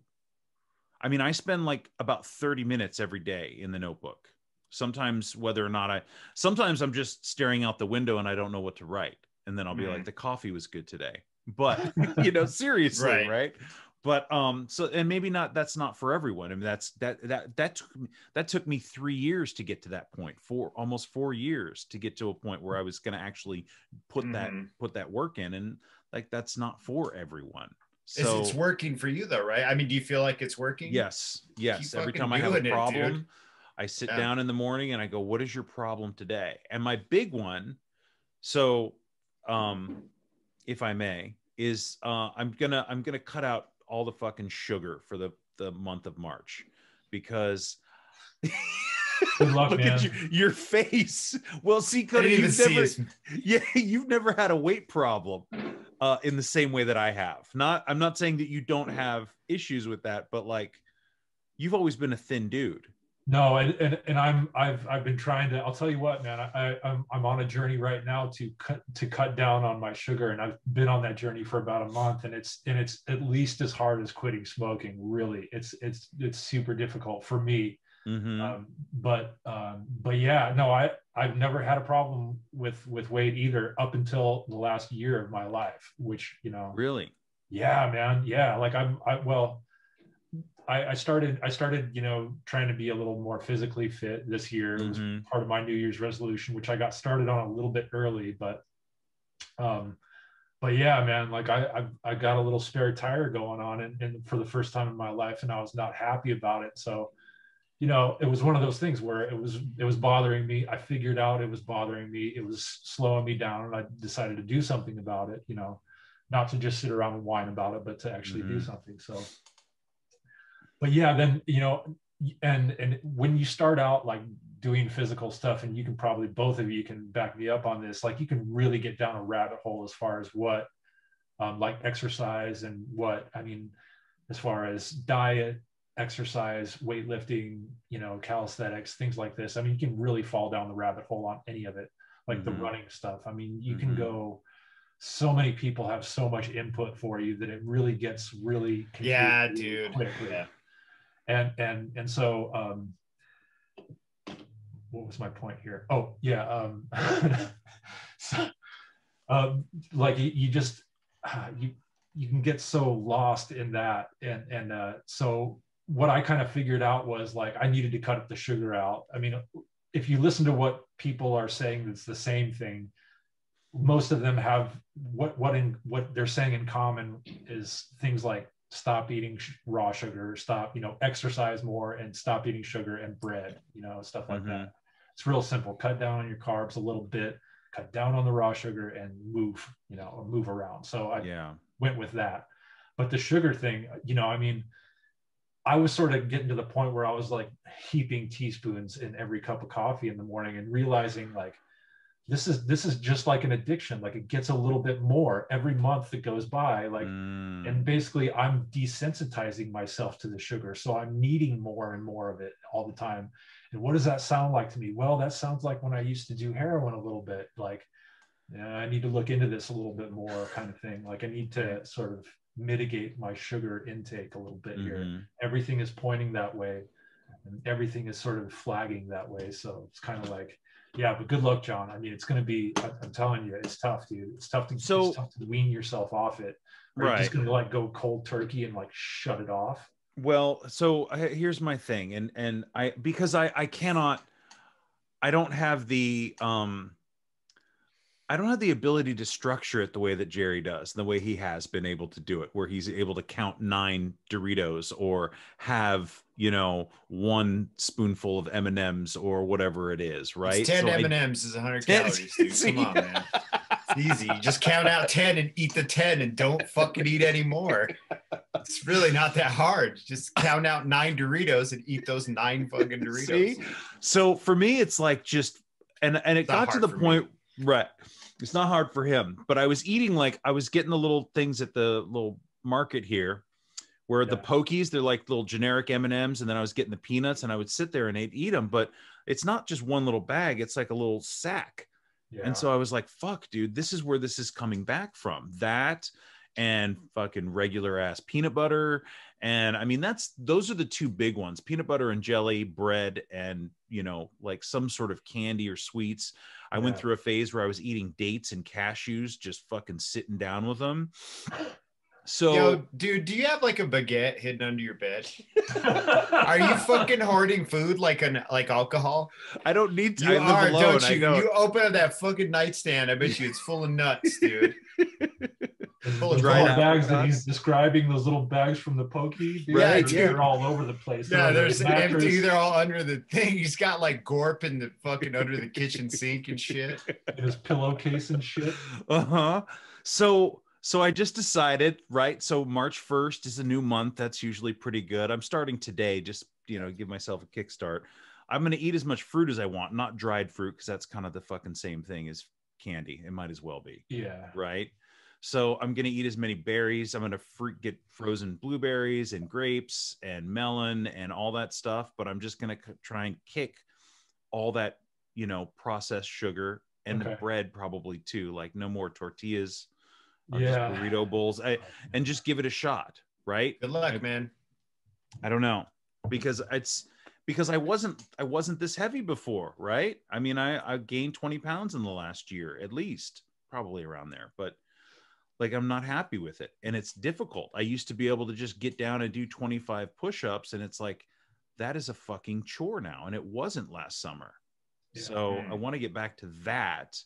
I mean, I spend like about 30 minutes every day in the notebook. Sometimes, whether or not I, sometimes I'm just staring out the window and I don't know what to write. And then I'll be Mhm. like, the coffee was good today. but you know, seriously, Right. right? But um, so and maybe not. That's not for everyone. I mean, that's that that that took me that took me three years to get to that point. Four almost four years to get to a point where I was going to actually put that Mhm. put that work in, and like that's not for everyone. It's, So it's working for you though, right? I mean, do you feel like it's working? Yes, yes. Every time I have a doing it, problem, I sit Yeah. down in the morning and I go, "What is your problem today?" And my big one, so, um, if I may, is uh, I'm gonna I'm gonna cut out all the fucking sugar for the the month of March because. Luck, Look man. at your, your face. Well, see, Cody, you've never, yeah you've never had a weight problem uh in the same way that i have not i'm not saying that you don't have issues with that but like you've always been a thin dude No, and, and and I'm I've I've been trying to. I'll tell you what, man. I I'm I'm on a journey right now to cut to cut down on my sugar, and I've been on that journey for about a month, and it's and it's at least as hard as quitting smoking. Really, it's it's it's super difficult for me. Mhm. Um, but um, but yeah, no, I I've never had a problem with with weight either up until the last year of my life, which you know really yeah man yeah like i'm i well I, I started i started you know trying to be a little more physically fit this year. It was Mhm. part of my new year's resolution which i got started on a little bit early but um but yeah man like i i, I got a little spare tire going on and, and for the first time in my life and i was not happy about it. So you know it was one of those things where it was it was bothering me. I figured out it was bothering me. It was slowing me down and i decided to do something about it you know not to just sit around and whine about it but to actually do Mhm. something. So but yeah then you know and and when you start out like doing physical stuff and you can probably both of you can back me up on this like you can really get down a rabbit hole as far as what um, like exercise and what i mean as far as diet exercise weightlifting you know calisthenics things like this i mean you can really fall down the rabbit hole on any of it like Mhm. the running stuff i mean you Mhm. can go so many people have so much input for you that it really gets really Yeah, dude. quickly Yeah. And and and so um what was my point here? Oh yeah um so, um like you, you just uh, you you can get so lost in that. And and uh so what i kind of figured out was like i needed to cut the sugar out. I mean if you listen to what people are saying that's the same thing. Most of them have what what in what they're saying in common is things like stop eating sh- raw sugar stop you know exercise more and stop eating sugar and bread you know stuff like Mhm. that it's real simple cut down on your carbs a little bit cut down on the raw sugar and move you know move around so i yeah went with that. But the sugar thing, you know, I mean, I was sort of getting to the point where I was like heaping teaspoons in every cup of coffee in the morning and realizing like this is this is just like an addiction. Like it gets a little bit more every month that goes by. Like Mm. and basically I'm desensitizing myself to the sugar. So I'm needing more and more of it all the time. And what does that sound like to me? Well, that sounds like when I used to do heroin a little bit. Like yeah, I need to look into this a little bit more kind of thing. Like I need to sort of mitigate my sugar intake a little bit here. Mhm. Everything is pointing that way and everything is sort of flagging that way. So it's kind of like, yeah, but good luck, John. I mean, it's going to be, I'm telling you, it's tough, dude. It's tough to, So- it's tough to wean yourself off it. Or you're just going to like go cold turkey and like shut it off. well so uh, here's my thing and and i because i i cannot i don't have the um I don't have the ability to structure it the way that Jerry does, the way he has been able to do it, where he's able to count nine Doritos or have you know one spoonful of M and M's or whatever it is, right? It's ten So M and M's is 100 calories, dude. Come on, man. It's easy. You just count out 10 and eat the 10 and don't fucking eat anymore. It's really not that hard. Just count out nine Doritos and eat those nine fucking Doritos. See? So for me, it's like just and and it It's got to the point. me. Right. It's not hard for him, but I was eating like I was getting the little things at the little market here, where the Yeah. pokies they're like little generic M and then I was getting the peanuts, and I would sit there and I'd eat them. But it's not just one little bag; it's like a little sack. Yeah. And so I was like, "Fuck, dude, this is where this is coming back from." That and fucking regular ass peanut butter. And I mean, that's those are the two big ones peanut butter and jelly, bread, and you know, like some sort of candy or sweets. I went through a phase where I was eating dates and cashews, just fucking sitting down with them. So Yo, dude, do you have like a baguette hidden under your bed? Are you fucking hoarding food like an like alcohol? I don't need to. You are, alone. don't you? You open up that fucking nightstand. I bet you it's full of nuts, dude. Full of Those dried little bags that he's describing, those little bags from the pokey, dude, Right, they're, yeah. they're all over the place. Yeah, They're Yeah, on the there's empty. They're all under the thing. He's got like gorp in the fucking under the kitchen sink and shit. in his pillowcase and shit. uh-huh so so i just decided right so march 1st is a new month that's usually pretty good i'm starting today just you know give myself a kickstart i'm going to eat as much fruit as i want not dried fruit because that's kind of the fucking same thing as candy it might as well be Yeah. right so i'm going to eat as many berries. I'm going to fruit get frozen blueberries and grapes and melon and all that stuff but i'm just going to try and kick all that you know processed sugar and the bread probably too like no more tortillas or Yeah. just burrito bowls. I, and just give it a shot right? Good luck, man. i don't know because it's because i wasn't i wasn't this heavy before right? I mean i i gained 20 pounds in the last year at least probably around there but like i'm not happy with it and it's difficult i used to be able to just get down and do 25 push-ups and it's like that is a fucking chore now and it wasn't last summer Yeah. so i Mm. want to get back to that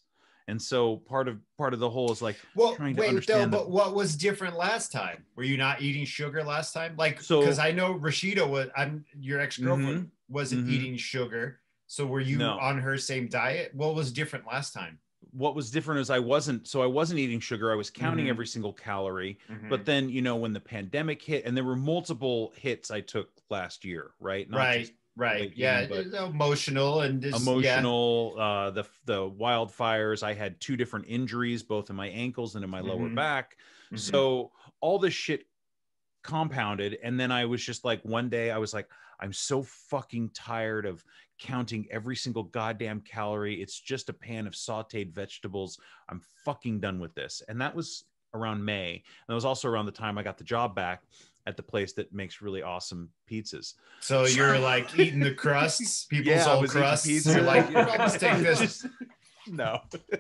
and so part of part of the whole is like Well, trying to wait, though, understand the- but what was different last time? Were you not eating sugar last time? Like, So- because I know Rashida was, I'm your ex girlfriend wasn't mhm. eating sugar. So were you No. on her same diet? What was different last time? What was different is i wasn't so i wasn't eating sugar i was counting Mhm. every single calorie Mm-hmm. but then you know when the pandemic hit and there were multiple hits i took last year right Not right, right, yeah, emotional and just, yeah. emotional uh the the wildfires i had two different injuries both in my ankles and in my lower Mhm. back Mhm. so all this shit compounded and then i was just like one day i was like i'm so fucking tired of counting every single goddamn calorie. It's just a pan of sauteed vegetables. I'm fucking done with this. And that was around may. And that was also around the time i got the job back at the place that makes really awesome pizzas. So you're like eating the crusts, people's Yeah, old crusts. pizza. You're like, "Here, I'll just take this. no.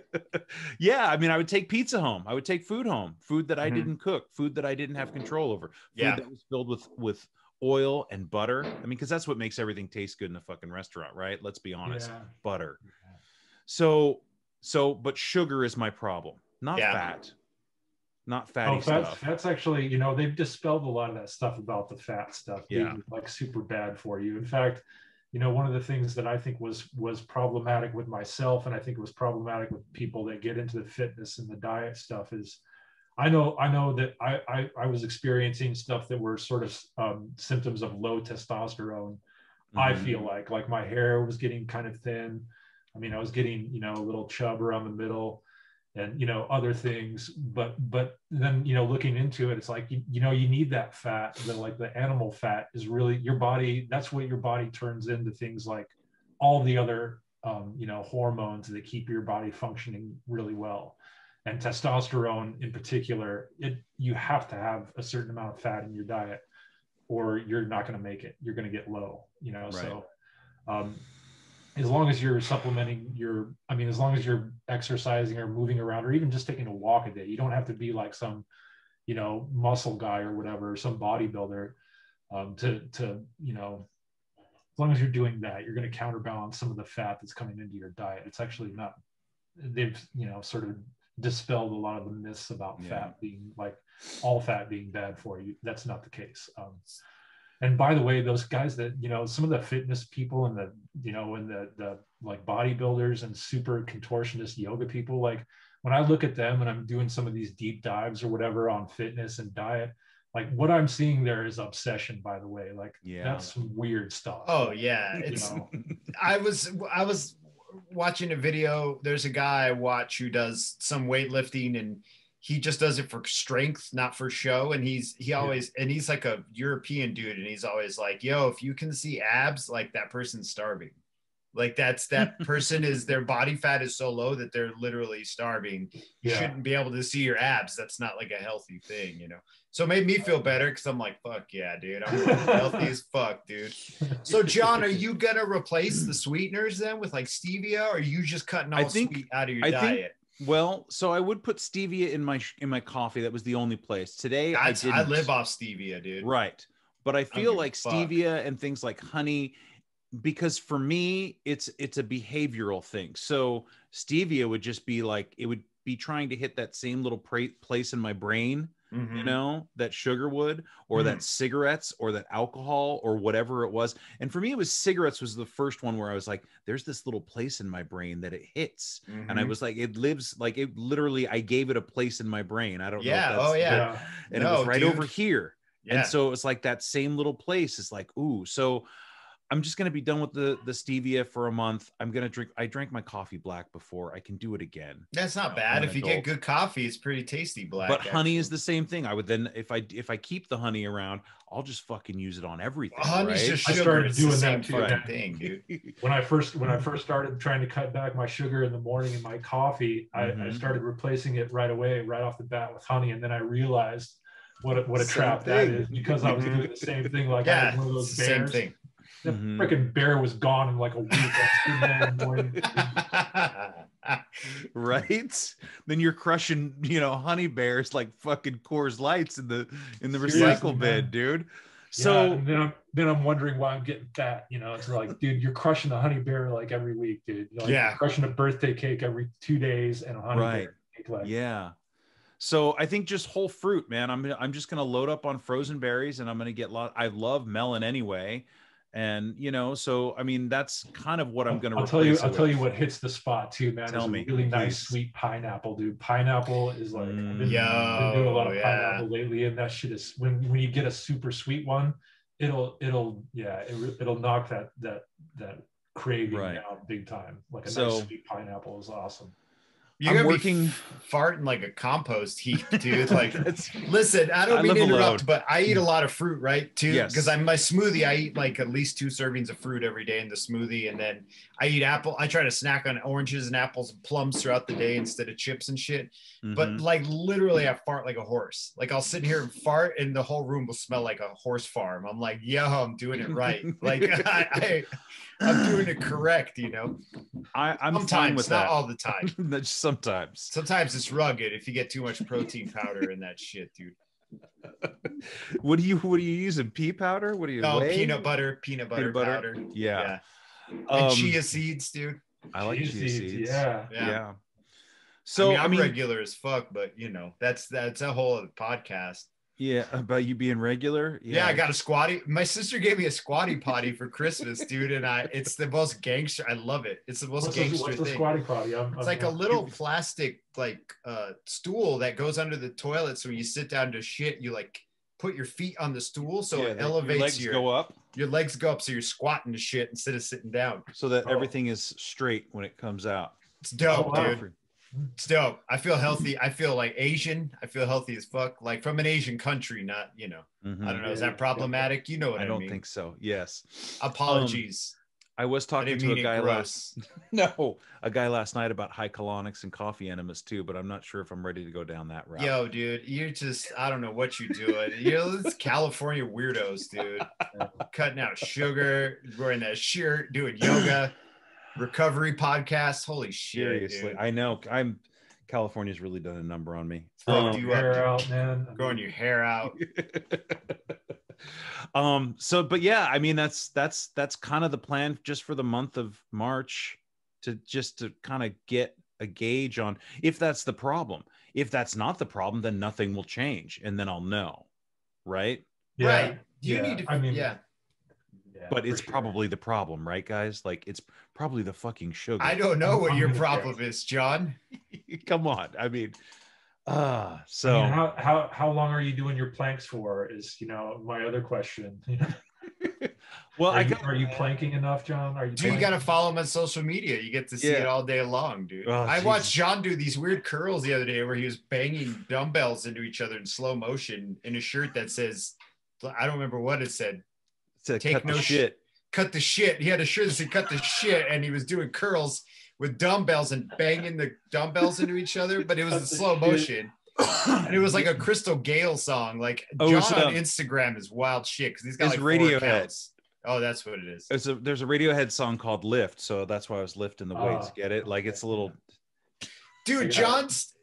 Yeah i mean i would take pizza home. I would take food home. Food that i Mhm. didn't cook. Food that i didn't have control over. Food Yeah. that was filled with with oil and butter i mean because that's what makes everything taste good in a fucking restaurant right let's be honest Yeah. butter so so but sugar is my problem not Yeah. fat not fatty Oh, fats, stuff fats actually, you know, they've dispelled a lot of that stuff about the fat stuff being Yeah. like super bad for you. In fact, you know, one of the things that I think was was problematic with myself, and I think it was problematic with people that get into the fitness and the diet stuff is I know I know that I I, I was experiencing stuff that were sort of um, symptoms of low testosterone. I Mhm. feel like like my hair was getting kind of thin. I mean, I was getting you know a little chub around the middle, and you know other things. But but then you know looking into it, it's like you, you know you need that fat. The like the animal fat is really your body. That's what your body turns into things like all the other um, you know hormones that keep your body functioning really well. And testosterone in particular, it you have to have a certain amount of fat in your diet or you're not going to make it. You're going to get low, you know. So, um, as long as you're supplementing your, I mean, as long as you're exercising or moving around, or even just taking a walk a day, you don't have to be like some, you know, muscle guy or whatever, some bodybuilder, um, to to you know, as long as you're doing that, you're going to counterbalance some of the fat that's coming into your diet. It's actually not. They've you know sort of dispelled a lot of the myths about Yeah. fat being like all fat being bad for you. That's not the case. Um, and by the way, those guys that you know, some of the fitness people and the you know, and the the like bodybuilders and super contortionist yoga people, like when I look at them and I'm doing some of these deep dives or whatever on fitness and diet, like what I'm seeing there is obsession. By the way, like Yeah. that's some weird stuff. Oh yeah, You it's. know? I was I was watching a video. There's a guy I watch who does some weightlifting and he just does it for strength, not for show. And he's he always and he's like a European dude, and he's always like, "Yo, if you can see abs, like that person's starving." Like that's that person is their body fat is so low that they're literally starving. You Yeah. shouldn't be able to see your abs. That's not like a healthy thing, you know. So it made me feel better because I'm like, fuck yeah, dude. I'm healthy as fuck, dude. So John, are you gonna replace the sweeteners then with like stevia, or are you just cutting all I think- sweet out of your I think diet? Well, so I would put stevia in my in my coffee. That was the only place. Today I didn't. I live off stevia, dude. Right. But I give feel a like fuck. stevia and things like honey because for me it's it's a behavioral thing. So stevia would just be like it would be trying to hit that same little pra- place in my brain, Mhm. you know, that sugar would or that cigarettes or that alcohol or whatever it was. And for me it was cigarettes was the first one where I was like there's this little place in my brain that it hits. And I Mhm. was like it lives like it literally I gave it a place in my brain. I don't know. if Yeah, that's oh, yeah. and it was right dude. over here. yeah. And so it was like that same little place is like, ooh. So I'm just gonna be done with the the stevia for a month. I'm gonna drink. I drank my coffee black before. I can do it again. That's not I'm bad. an If you adult. get good coffee, it's pretty tasty. Black. but honey is the same thing. I would then if I if I keep the honey around, I'll just fucking use it on everything. honey's right? just I started It's the doing same that too, fucking thing, dude. when I first when I first started trying to cut back my sugar in the morning in my coffee, I, I Mhm. started replacing it right away, right off the bat with honey, and then I realized what a, what a Same trap that thing. is because I was doing the same thing. Like I Yeah, had one of those the same bears. The Mhm. freaking bear was gone in like a week. I was sitting there in the morning. right? Then you're crushing, you know, honey bears like fucking Coors Lights in the in the Seriously, recycle bin, dude. So and then I'm then I'm wondering why I'm getting fat. You know, it's like, dude, you're crushing a honey bear like every week, dude. Like, Yeah. crushing a birthday cake every two days and a honey Right. bear cake. Like, Yeah. So I think just whole fruit, man. I'm I'm just gonna load up on frozen berries, and I'm gonna get lot. I love melon anyway, and you know, so I mean, that's kind of what I'm gonna. I'll tell you. I'll tell you what hits the spot too, man. Tell is a me, really nice sweet pineapple, dude. Pineapple is like I've been, Mm. been doing a lot of Yo, pineapple lately, and that shit is when when you get a super sweet one, it'll it'll yeah it, it'll knock that that that craving Right. down big time. Like a So- nice sweet pineapple is awesome. You're I'm gonna working- be farting like a compost heap, dude. Like, listen, I don't I mean to interrupt, alone. but I eat a lot of fruit, right? Too, Yes. because I'm my smoothie. I eat like at least two servings of fruit every day in the smoothie, and then I eat apple. I try to snack on oranges and apples and plums throughout the day instead of chips and shit. But Mhm. like literally, I fart like a horse. Like I'll sit here and fart, and the whole room will smell like a horse farm. I'm like, yo, I'm doing it right. like I, I, I'm doing it correct. You know, I, I'm sometimes, fine with not that. all the time. That's sometimes. Sometimes it's rugged if you get too much protein powder in that shit, dude. What do you What are you using? Pea powder? What are you? Oh, whey? peanut butter, peanut butter, Peanut butter? powder. Yeah. And Um, chia seeds, dude. I like Chia chia seeds. Yeah. Yeah. Yeah. So I mean, I I'm mean, regular as fuck, but you know, that's that's a whole other podcast. Yeah, about you being regular. Yeah. I got a squatty. My sister gave me a squatty potty for Christmas, dude, and I it's the most gangster. I love it. It's the most What's the, gangster what's the thing. squatty potty? I'm, It's like a little plastic like uh stool that goes under the toilet. So when you sit down to shit, you like put your feet on the stool so Yeah, it the- elevates your legs your go up your legs go up so you're squatting to shit instead of sitting down. so that Oh. everything is straight when it comes out. It's dope, Oh, wow. dude. It's dope. I feel healthy. I feel like Asian. I feel healthy as fuck. Like from an Asian country, not you know. Mhm. I don't know. Is that problematic? You know what I, I don't mean. think so. Yes. Apologies. I was talking didn't to a guy gross. last no, a guy last night about high colonics and coffee enemas too, but I'm not sure if I'm ready to go down that route. Yo, dude, you're just I don't know what you're doing. You're this California weirdos, dude. Cutting out sugar, wearing that shirt, doing yoga, recovery podcast. Holy shit, Seriously, dude. I know. I'm California's really done a number on me. Fucked Um, you hair dude. out, man. Growing your hair out. um so but yeah i mean that's that's that's kind of the plan just for the month of march to just to kind of get a gauge on if that's the problem if that's not the problem then nothing will change and then i'll know right yeah, right. You yeah, need to I mean, yeah. Yeah, but it's sure. probably the problem right guys like it's probably the fucking sugar I don't know what your problem is, John. come on i mean uh I so mean, how how how long are you doing your planks for? Is you know my other question. well are, i you, are you planking enough, John? Are you? Dude, you got to follow him on social media. You get to see Yeah. it all day long, dude. Oh, I watched John do these weird curls the other day where he was banging dumbbells into each other in slow motion in a shirt that says, I don't remember what it said. To take cut no the sh- shit cut the shit. He had a shirt that said cut the shit, and he was doing curls with dumbbells and banging the dumbbells into each other, but it was in slow motion. And it was like a Crystal Gayle song. Like Oh, John on um, Instagram is wild shit because he's got like Radiohead. Oh, that's what it is. There's a there's a Radiohead song called Lift, so that's why I was lifting the weights. Oh, Get it? Like it's a little. Dude. John's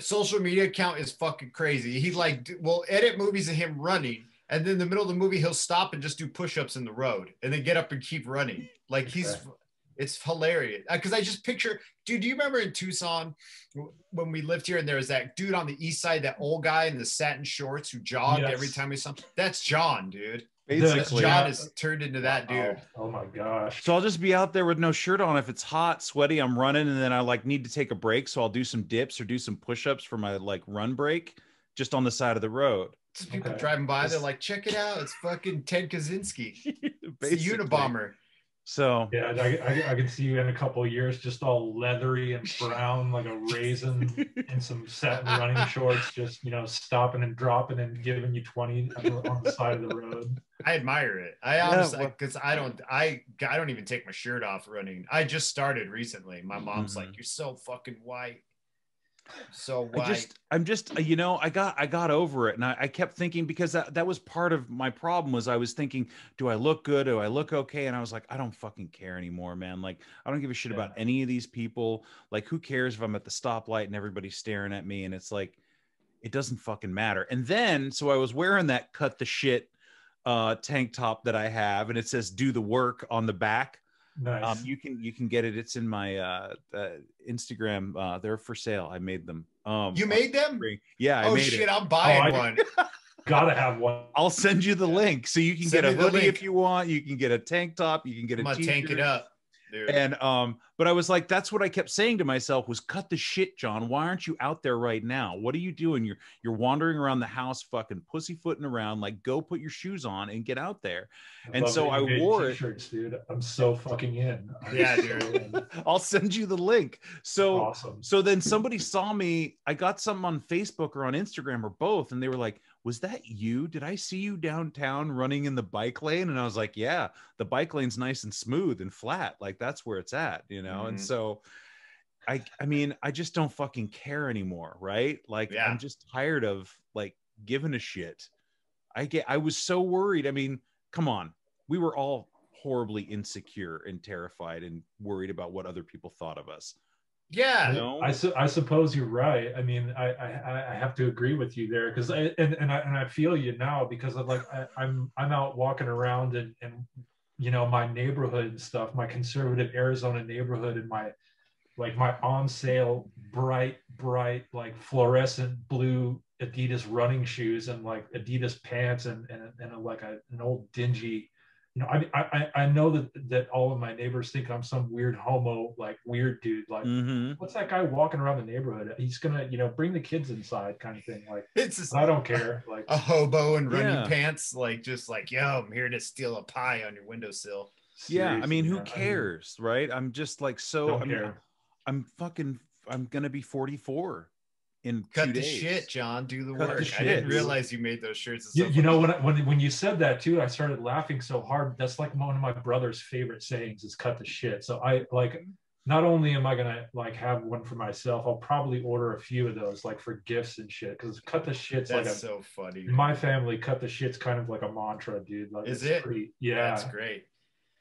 social media account is fucking crazy. He like will edit movies of him running, and then in the middle of the movie he'll stop and just do push-ups in the road, and then get up and keep running. Like he's, it's hilarious. Uh, because I just picture, dude. Do you remember in Tucson when we lived here, and there was that dude on the east side, that old guy in the satin shorts who jogged Yes. every time we saw. That's John, dude. Basically, John Yeah. is turned into that dude. Oh, oh my gosh. So I'll just be out there with no shirt on. If it's hot, sweaty, I'm running, and then I like need to take a break. So I'll do some dips or do some push-ups for my like run break, just on the side of the road. Just people Okay. driving by, they're like, check it out, it's fucking Ted Kaczynski. It's the Unabomber. So Yeah, I, I, I can see you in a couple of years, just all leathery and brown, like a raisin, in some satin running shorts, just you know, stopping and dropping and giving you twenty on the, side of the road. I admire it. I Yeah, honestly, well- because I don't, I, I don't even take my shirt off running. I just started recently. My mom's Mhm. like, "You're so fucking white, so I white." just I'm just you know I got I got over it and I, I kept thinking because that, that was part of my problem was I was thinking do I look good? Do I look okay? And I was like I don't fucking care anymore man. Like I don't give a shit about any of these people. Like who cares if I'm at the stoplight and everybody's staring at me? And it's like it doesn't fucking matter. And then so I was wearing that cut the shit uh tank top that I have and it says do the work on the back Nice. um, you can you can get it. It's in my uh, uh Instagram. Uh, they're for sale. I made them. Um, you made them? Yeah, I oh shit! it. I'm buying I- one. Gotta have one. I'll send you the link so you can Send get a hoodie if you want. You can get a tank top. You can get a I'm tank it up, dude. And um, but I was like, that's what I kept saying to myself was cut the shit, John. Why aren't you out there right now? What are you doing? You're you're wandering around the house, fucking pussyfooting around. Like, go put your shoes on and get out there. And so I wore it. T-shirts, dude. I'm so fucking in. I'm Yeah, dude. I'll send you the link. So awesome. So then somebody saw me. I got something on Facebook or on Instagram or both, and they were like, "Was that you? Did I see you downtown running in the bike lane?" And I was like, "Yeah, the bike lane's nice and smooth and flat. Like that's where it's at, you know." And Mhm. so, I, I mean, I just don't fucking care anymore, right? Like Yeah. I'm just tired of like giving a shit. I get. I was so worried. I mean, come on, we were all horribly insecure and terrified and worried about what other people thought of us. Yeah, No. I, su- I suppose you're right. I mean, I I, I have to agree with you there because I and, and I and I feel you now because I'm like I, I'm I'm out walking around and and you know my neighborhood and stuff, my conservative Arizona neighborhood and my like my on sale bright bright like fluorescent blue Adidas running shoes and like Adidas pants and and, and like a, an old dingy you know, I, I I know that that all of my neighbors think I'm some weird homo, like weird dude. Like, Mm-hmm. what's that guy walking around the neighborhood? He's gonna, you know, bring the kids inside, kind of thing. Like, it's just I don't care. Like, a hobo in running Yeah. pants, like just like, yo, I'm here to steal a pie on your windowsill. Yeah, I mean, who seriously, cares, right? I'm just like so. don't I mean, care. I'm fucking. I'm gonna be 44 in Cut two the days. shit, John. Do the Cut the work. I didn't realize you made those shirts. You, you know when I- when when you said that too, I started laughing so hard. That's like one of my brother's favorite sayings is "cut the shit." So I like. Not only am I gonna like have one for myself, I'll probably order a few of those like for gifts and shit. Because cut the shit's That's like a so funny. in my family, cut the shit's kind of like a mantra, dude. Like, Is it's it? Pretty, yeah. That's great.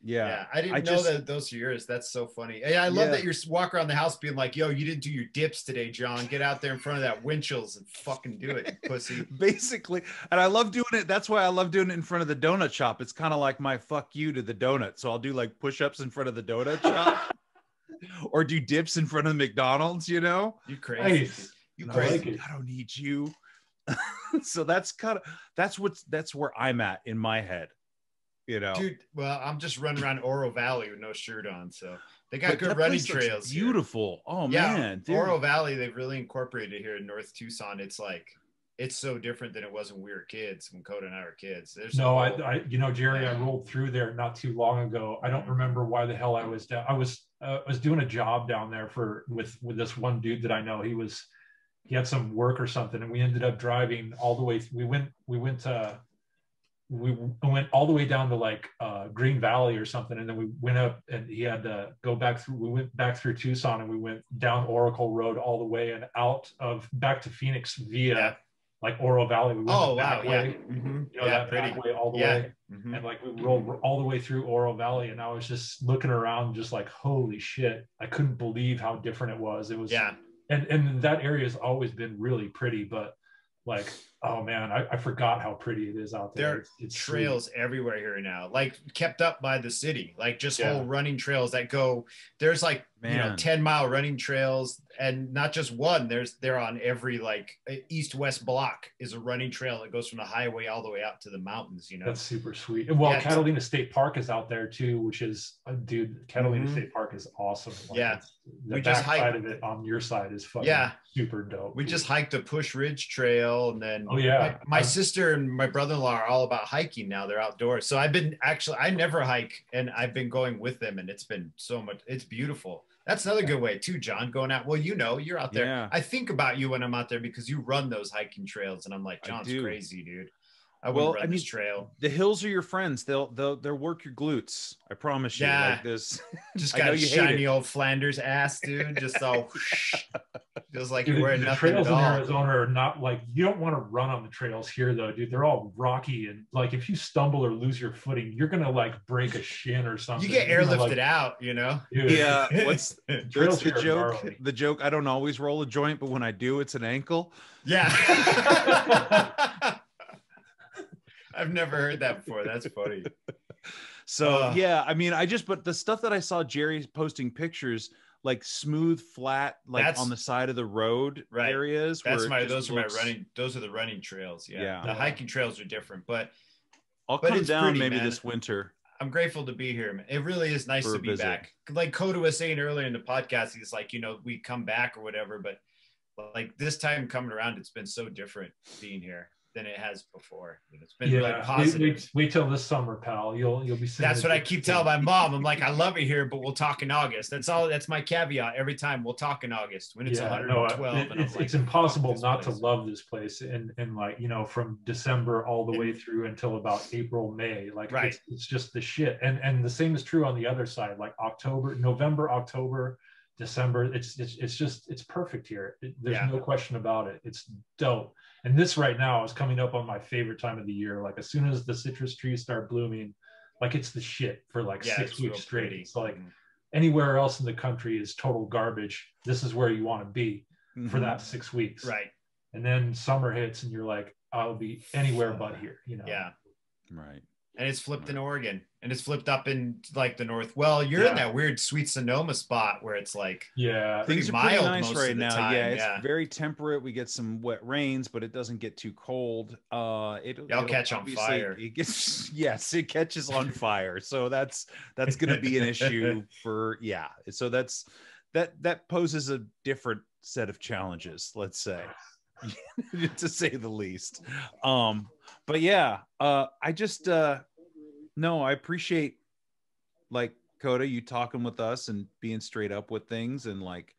Yeah. Yeah, I didn't I know just- that those are yours. That's so funny. Hey, I love Yeah. that you're walk around the house being like, "Yo, you didn't do your dips today, John. Get out there in front of that Winchell's and fucking do it, pussy." Basically, and I love doing it. That's why I love doing it in front of the donut shop. It's kind of like my fuck you to the donut. So I'll do like push-ups in front of the donut shop, or do dips in front of McDonald's. You know, You crazy? Nice. You And I crazy? like, I don't need you. so that's kind of that's what's that's where I'm at in my head. You know, Dude, well, I'm just running around Oro Valley with no shirt on, so they got But good running place looks trails. here. Beautiful. Oh yeah, man, dude. Oro Valley, they've really incorporated here in North Tucson. It's like it's so different than it was when we were kids, when Coda and I were kids. There's No, a I, whole- I, you know, Jerry, I rolled through there not too long ago. I don't remember why the hell I was down. I was, uh, I was doing a job down there for with with this one dude that I know. He was, he had some work or something, and we ended up driving all the way. We went, we went to, we went all the way down to like uh, Green Valley or something, and then we went up and he had to go back through. We went back through Tucson and we went down Oracle Road all the way and out of back to Phoenix via Yeah. like Oro Valley. We went Oh wow, yeah, Mhm. you know, yeah, that pretty. way all the Yeah. way, Mhm. and like we rolled all the way through Oro Valley, and I was just looking around, just like holy shit! I couldn't believe how different it was. It was Yeah, and and that area has always been really pretty but like oh man i, I forgot how pretty it is out there, There are it's, it's sweet. trails everywhere here now, like kept up by the city, like just Yeah. whole running trails that go. There's like you know 10 mile running trails, and not just one. There's they're on every like east west block is a running trail that goes from the highway all the way out to the mountains. You know, that's super sweet well Yeah, catalina state park is out there too which is uh, dude catalina Mhm. state park is awesome Like, Yeah. the We just back side hiked- of it on your side is fucking Yeah. super dope we dude. just hiked the Pusch Ridge Trail, and then Oh, yeah. my, my sister and my brother-in-law are all about hiking now. They're outdoors, so I've been actually I never hike, and I've been going with them, and it's been so much. It's beautiful. That's another good way too, John. Going out. Well, you know, you're out there. Yeah. I think about you when I'm out there because you run those hiking trails, and I'm like, John's crazy, dude. I Well, will run I this mean, trail. The hills are your friends. They'll they'll they'll work your glutes. I promise you. Yeah. Like this. Just got a you shiny old Flanders ass, dude. Just all feels like Dude, you're wearing the nothing trails in. Arizona are not like you don't want to run on the trails here though, dude. They're all rocky and like if you stumble or lose your footing, you're gonna like break a shin or something. You get You're gonna, airlifted like, out, you know. dude, yeah. What's trails what's the joke? gnarly. The joke. I don't always roll a joint, but when I do, it's an ankle. Yeah. I've never heard that before. That's funny. So Ugh. yeah, I mean, I just but the stuff that I saw Jerry posting pictures like smooth, flat, like on the side of the road Right. areas. That's my those are my running those are the running trails. Yeah. Yeah. The hiking trails are different, but I'll but come down pretty, maybe man. this winter. I'm grateful to be here. man. It really is nice For to be visit. back. Like Coda was saying earlier in the podcast, he's like, you know, we come back or whatever, but like this time coming around, it's been so different being here than it has before. You know, It's been yeah, wait, positive. wait, wait till this summer, pal. You'll you'll be. That's what I keep telling my mom. I'm like, I love it here, but we'll talk in August. That's all. That's my caveat every time. We'll talk in August when it's Yeah, 112. no, it- it's, like, it's impossible not place. to love this place, and and like you know, from December all the way through until about April, May, like Right. it's, it's just the shit. And and the same is true on the other side, like October, November, October, December. It's it's it's just it's perfect here. It- there's Yeah. no question about it. It's dope. And this right now is coming up on my favorite time of the year. Like as soon as the citrus trees start blooming, like it's the shit for like Yeah, six weeks straight. pretty. It's like Mhm. anywhere else in the country is total garbage. This is where you want to be for Mhm. that six weeks. right. And then summer hits and you're like, I'll be anywhere but here, you know? Yeah. Right. And it's flipped in Oregon and it's flipped up in like the north. Well, you're in that weird sweet Sonoma spot where it's like, Yeah. Things are pretty mild nice most of right the now. time, yeah, it's yeah. very temperate. We get some wet rains, but it doesn't get too cold. Uh, it, it'll catch on fire. It gets yes, it catches on fire. So that's that's going to be an issue for yeah. So that's that that poses a different set of challenges. Let's say, to say the least. Um, but yeah, uh, I just uh, no, I appreciate like Coda, you talking with us and being straight up with things and like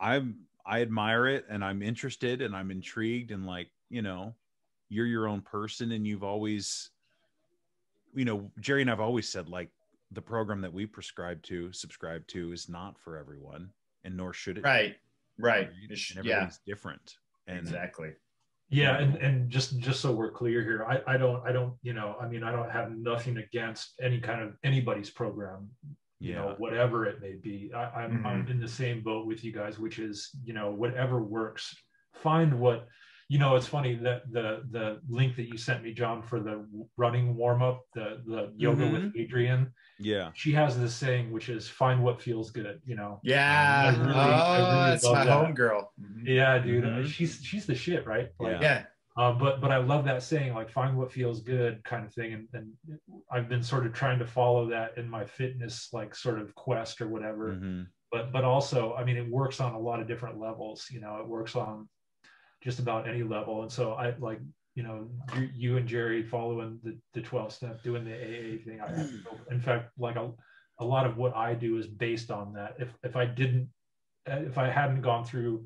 I'm I admire it and I'm interested and I'm intrigued and like, you know, you're your own person and you've always you know, Jerry and I've always said like the program that we prescribe to, subscribe to is not for everyone and nor should it. be, right, right. Yeah, different. And exactly. Yeah. And, and just, just so we're clear here, I, I don't, I don't, you know, I mean, I don't have nothing against any kind of anybody's program, you yeah. know, whatever it may be. I, I'm, Mm-hmm. I'm in the same boat with you guys, which is, you know, whatever works, find what, you know, it's funny that the, the link that you sent me, John, for the running warm up, the, the yoga Mm-hmm. with Adriene, yeah. she has this saying, which is find what feels good, you know? Yeah. I really- oh, really it's love my that. home girl. Mhm. Yeah, dude, Mhm. she's, she's the shit, right? Like, Yeah. Yeah. uh, but but I love that saying, like find what feels good, kind of thing. And, and I've been sort of trying to follow that in my fitness, like sort of quest or whatever. Mhm. But but also, I mean, it works on a lot of different levels. You know, it works on just about any level. And so I like, you know, you, you and Jerry following the the twelve step, doing the AA thing. I, in fact, like a, a lot of what I do is based on that. If if I didn't, if I hadn't gone through,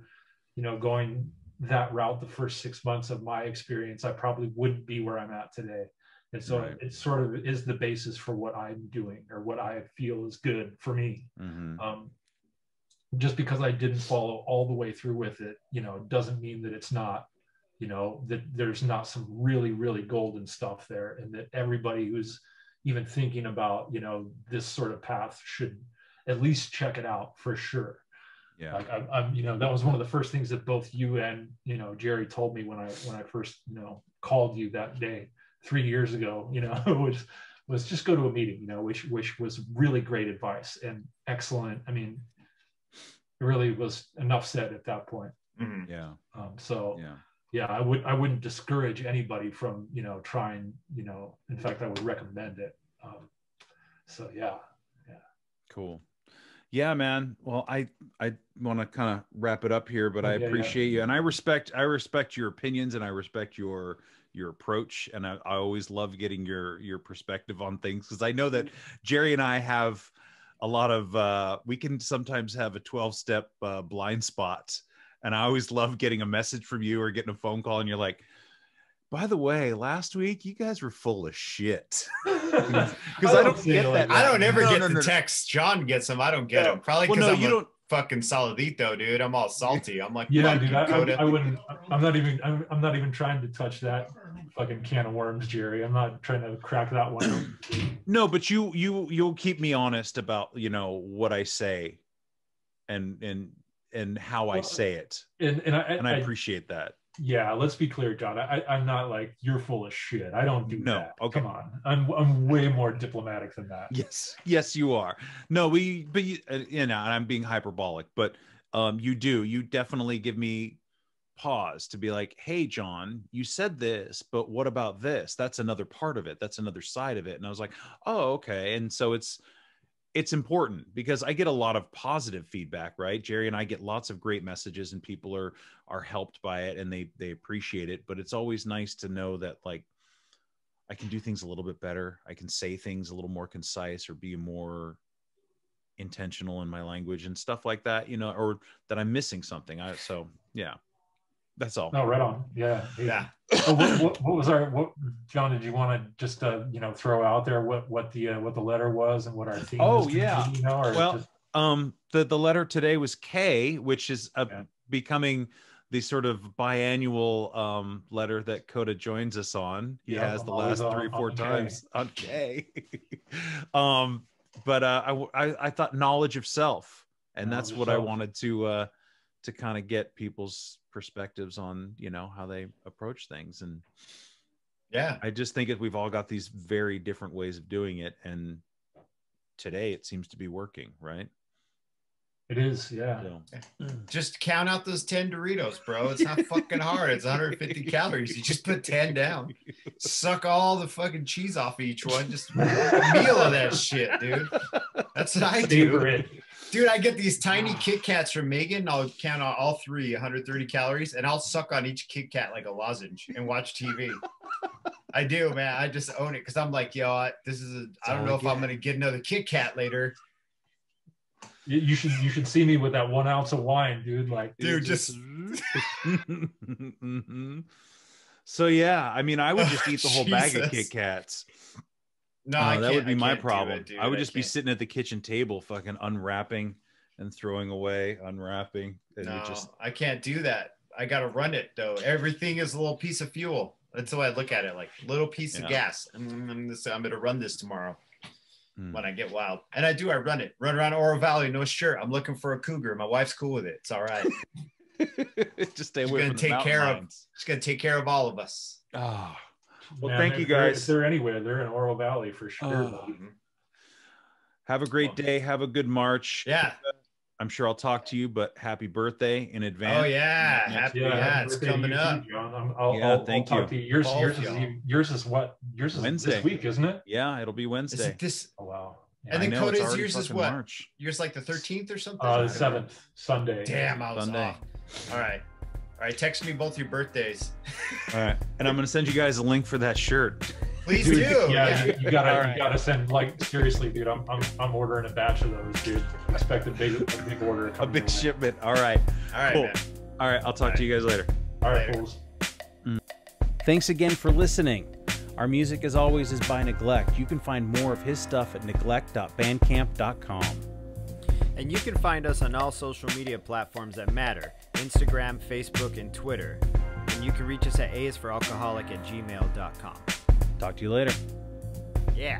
you know, going that route the first six months of my experience, I probably wouldn't be where I'm at today. and so Right. it sort of is the basis for what i'm doing or what i feel is good for me Mhm. um, just because I didn't follow all the way through with it, you know, doesn't mean that it's not, you know, that there's not some really, really golden stuff there, and that everybody who's even thinking about, you know, this sort of path should at least check it out for sure. Yeah. Like I'm, I'm, you know, that was one of the first things that both you and you know Jerry told me when I when I first you know called you that day three years ago. You know, was was just go to a meeting. You know, which which was really great advice and excellent. I mean, really was enough said at that point. Mhm. Yeah. Um, so Yeah. yeah, I would I wouldn't discourage anybody from you know trying. You know, in fact, I would recommend it. Um, so yeah, yeah. Cool. Yeah, man. Well, I I want to kind of wrap it up here, but I Yeah, yeah. appreciate you and I respect I respect your opinions and I respect your your approach and I, I always love getting your your perspective on things because I know that Jerry and I have a lot of uh we can sometimes have a 12 step uh, blind spot and I always love getting a message from you or getting a phone call and you're like by the way, last week you guys were full of shit. because Because I don't get it like that. I don't ever No, get no, the no, no. text. John gets them. I don't get No. them. Probably Well, because no, I'm you a don't fucking solidito, dude. I'm all salty. I'm like, Yeah, dude, I, I, I, wouldn't. I'm not even. I'm, I'm not even trying to touch that fucking can of worms, Jerry. I'm not trying to crack that one. No, but you you you'll keep me honest about you know what I say, and and and how I say it, And and I, and I I- appreciate that. Yeah, let's be clear, John. I, I'm not like you're full of shit. I don't do No, that. okay. Come on, I'm I'm way more diplomatic than that. Yes, yes, you are. No, we but you uh, you know, and I'm being hyperbolic, but um, you do you definitely give me pause to be like, hey, John, you said this, but what about this? That's another part of it. That's another side of it. And I was like, oh, okay. And so it's it's important because I get a lot of positive feedback, right? Jerry and I get lots of great messages and people are are helped by it and they they appreciate it, but it's always nice to know that like I can do things a little bit better. I can say things a little more concise or be more intentional in my language and stuff like that, you know, or that I'm missing something. I so yeah. That's all. No, right on. Yeah. yeah. What, what, what was our what John? Did you want to just uh, you know throw out there what what the uh, what the letter was and what our theme? Oh, yeah. be, you know, Well, just- Um the the letter today was K, which is uh Yeah. becoming the sort of biannual um letter that Coda joins us on. He Yeah, has I'm the last on- three four on K. times on K. um but uh I, I I thought knowledge of self and that's what I wanted to uh to kind of get people's perspectives on, you know, how they approach things and Yeah. I just think that we've all got these very different ways of doing it, and today it seems to be working, right? it is. Yeah. So, mm. Just count out those 10 Doritos, bro. It's not fucking hard. It's 150 calories. You just put 10 down. Suck all the fucking cheese off each one. Just a meal of that shit, dude. That's what I do. it. Dude, I get these tiny Kit Kats from Megan. I'll count on all three, 130 calories, and I'll suck on each Kit Kat like a lozenge and watch TV. I do, man. I just own it because I'm like, yo, I, this is. A, I don't know I if I'm gonna get another Kit Kat later, You you should you should see me with that one ounce of wine, dude. Like, dude. Just Mhm. so yeah, I mean, I would just eat the whole bag of Kit Kats. No, Uh, I that would be I my problem. it. I would just be sitting at the kitchen table, fucking unwrapping and throwing away, unwrapping, and No, just I can't do that. I gotta run it though. Everything is a little piece of fuel. That's the way I look at it, like little piece Yeah. of gas. Mm, I'm, I'm gonna run this tomorrow Hmm. when I get wild, and I do. I run it. Run around Oro Valley, no shirt. I'm looking for a cougar. My wife's cool with it. It's all right. just stay She's away gonna take care of- lions. Just gonna take care of all of us. Oh, Well, man, thank if you, they're- guys. They're anywhere, they're in Oro Valley for sure. Oh. Mhm. have a great day. Have a good March. Yeah. I'm sure I'll talk to you, but happy birthday in advance. Oh yeah. Happy. Yeah, Yeah, it's birthday to coming you up. John. I'm- I'll, Yeah, I'll, thank I'll you. talk to you. Yours, Both yours is y'all. yours is what? Yours is Wednesday. this week, isn't it? Yeah, it'll be Is Wednesday. it this? Oh wow. And I then know, it's Coda's yours is what? March. Yours like the 13th or something? Uh, the seventh Sunday. Damn, I was Sunday. off. All right. All right. Text me both your birthdays. All right, and I'm gonna send you guys a link for that shirt. Please Dude, do. Yeah, Yeah. You, you gotta All right. you gotta send like seriously, dude. I'm I'm, I'm ordering a batch of those, dude. Expect a big a big order. A big your shipment. All right, All right, Cool. man. all right. I'll talk to you guys later. All right, Later. fools. Thanks again for listening. Our music, as always, is by Neglect. You can find more of his stuff at neglect.bandcamp.com. And you can find us on all social media platforms that matter Instagram, Facebook, and Twitter. And you can reach us at aisforalcoholic at gmail.com. Talk to you later. Yeah.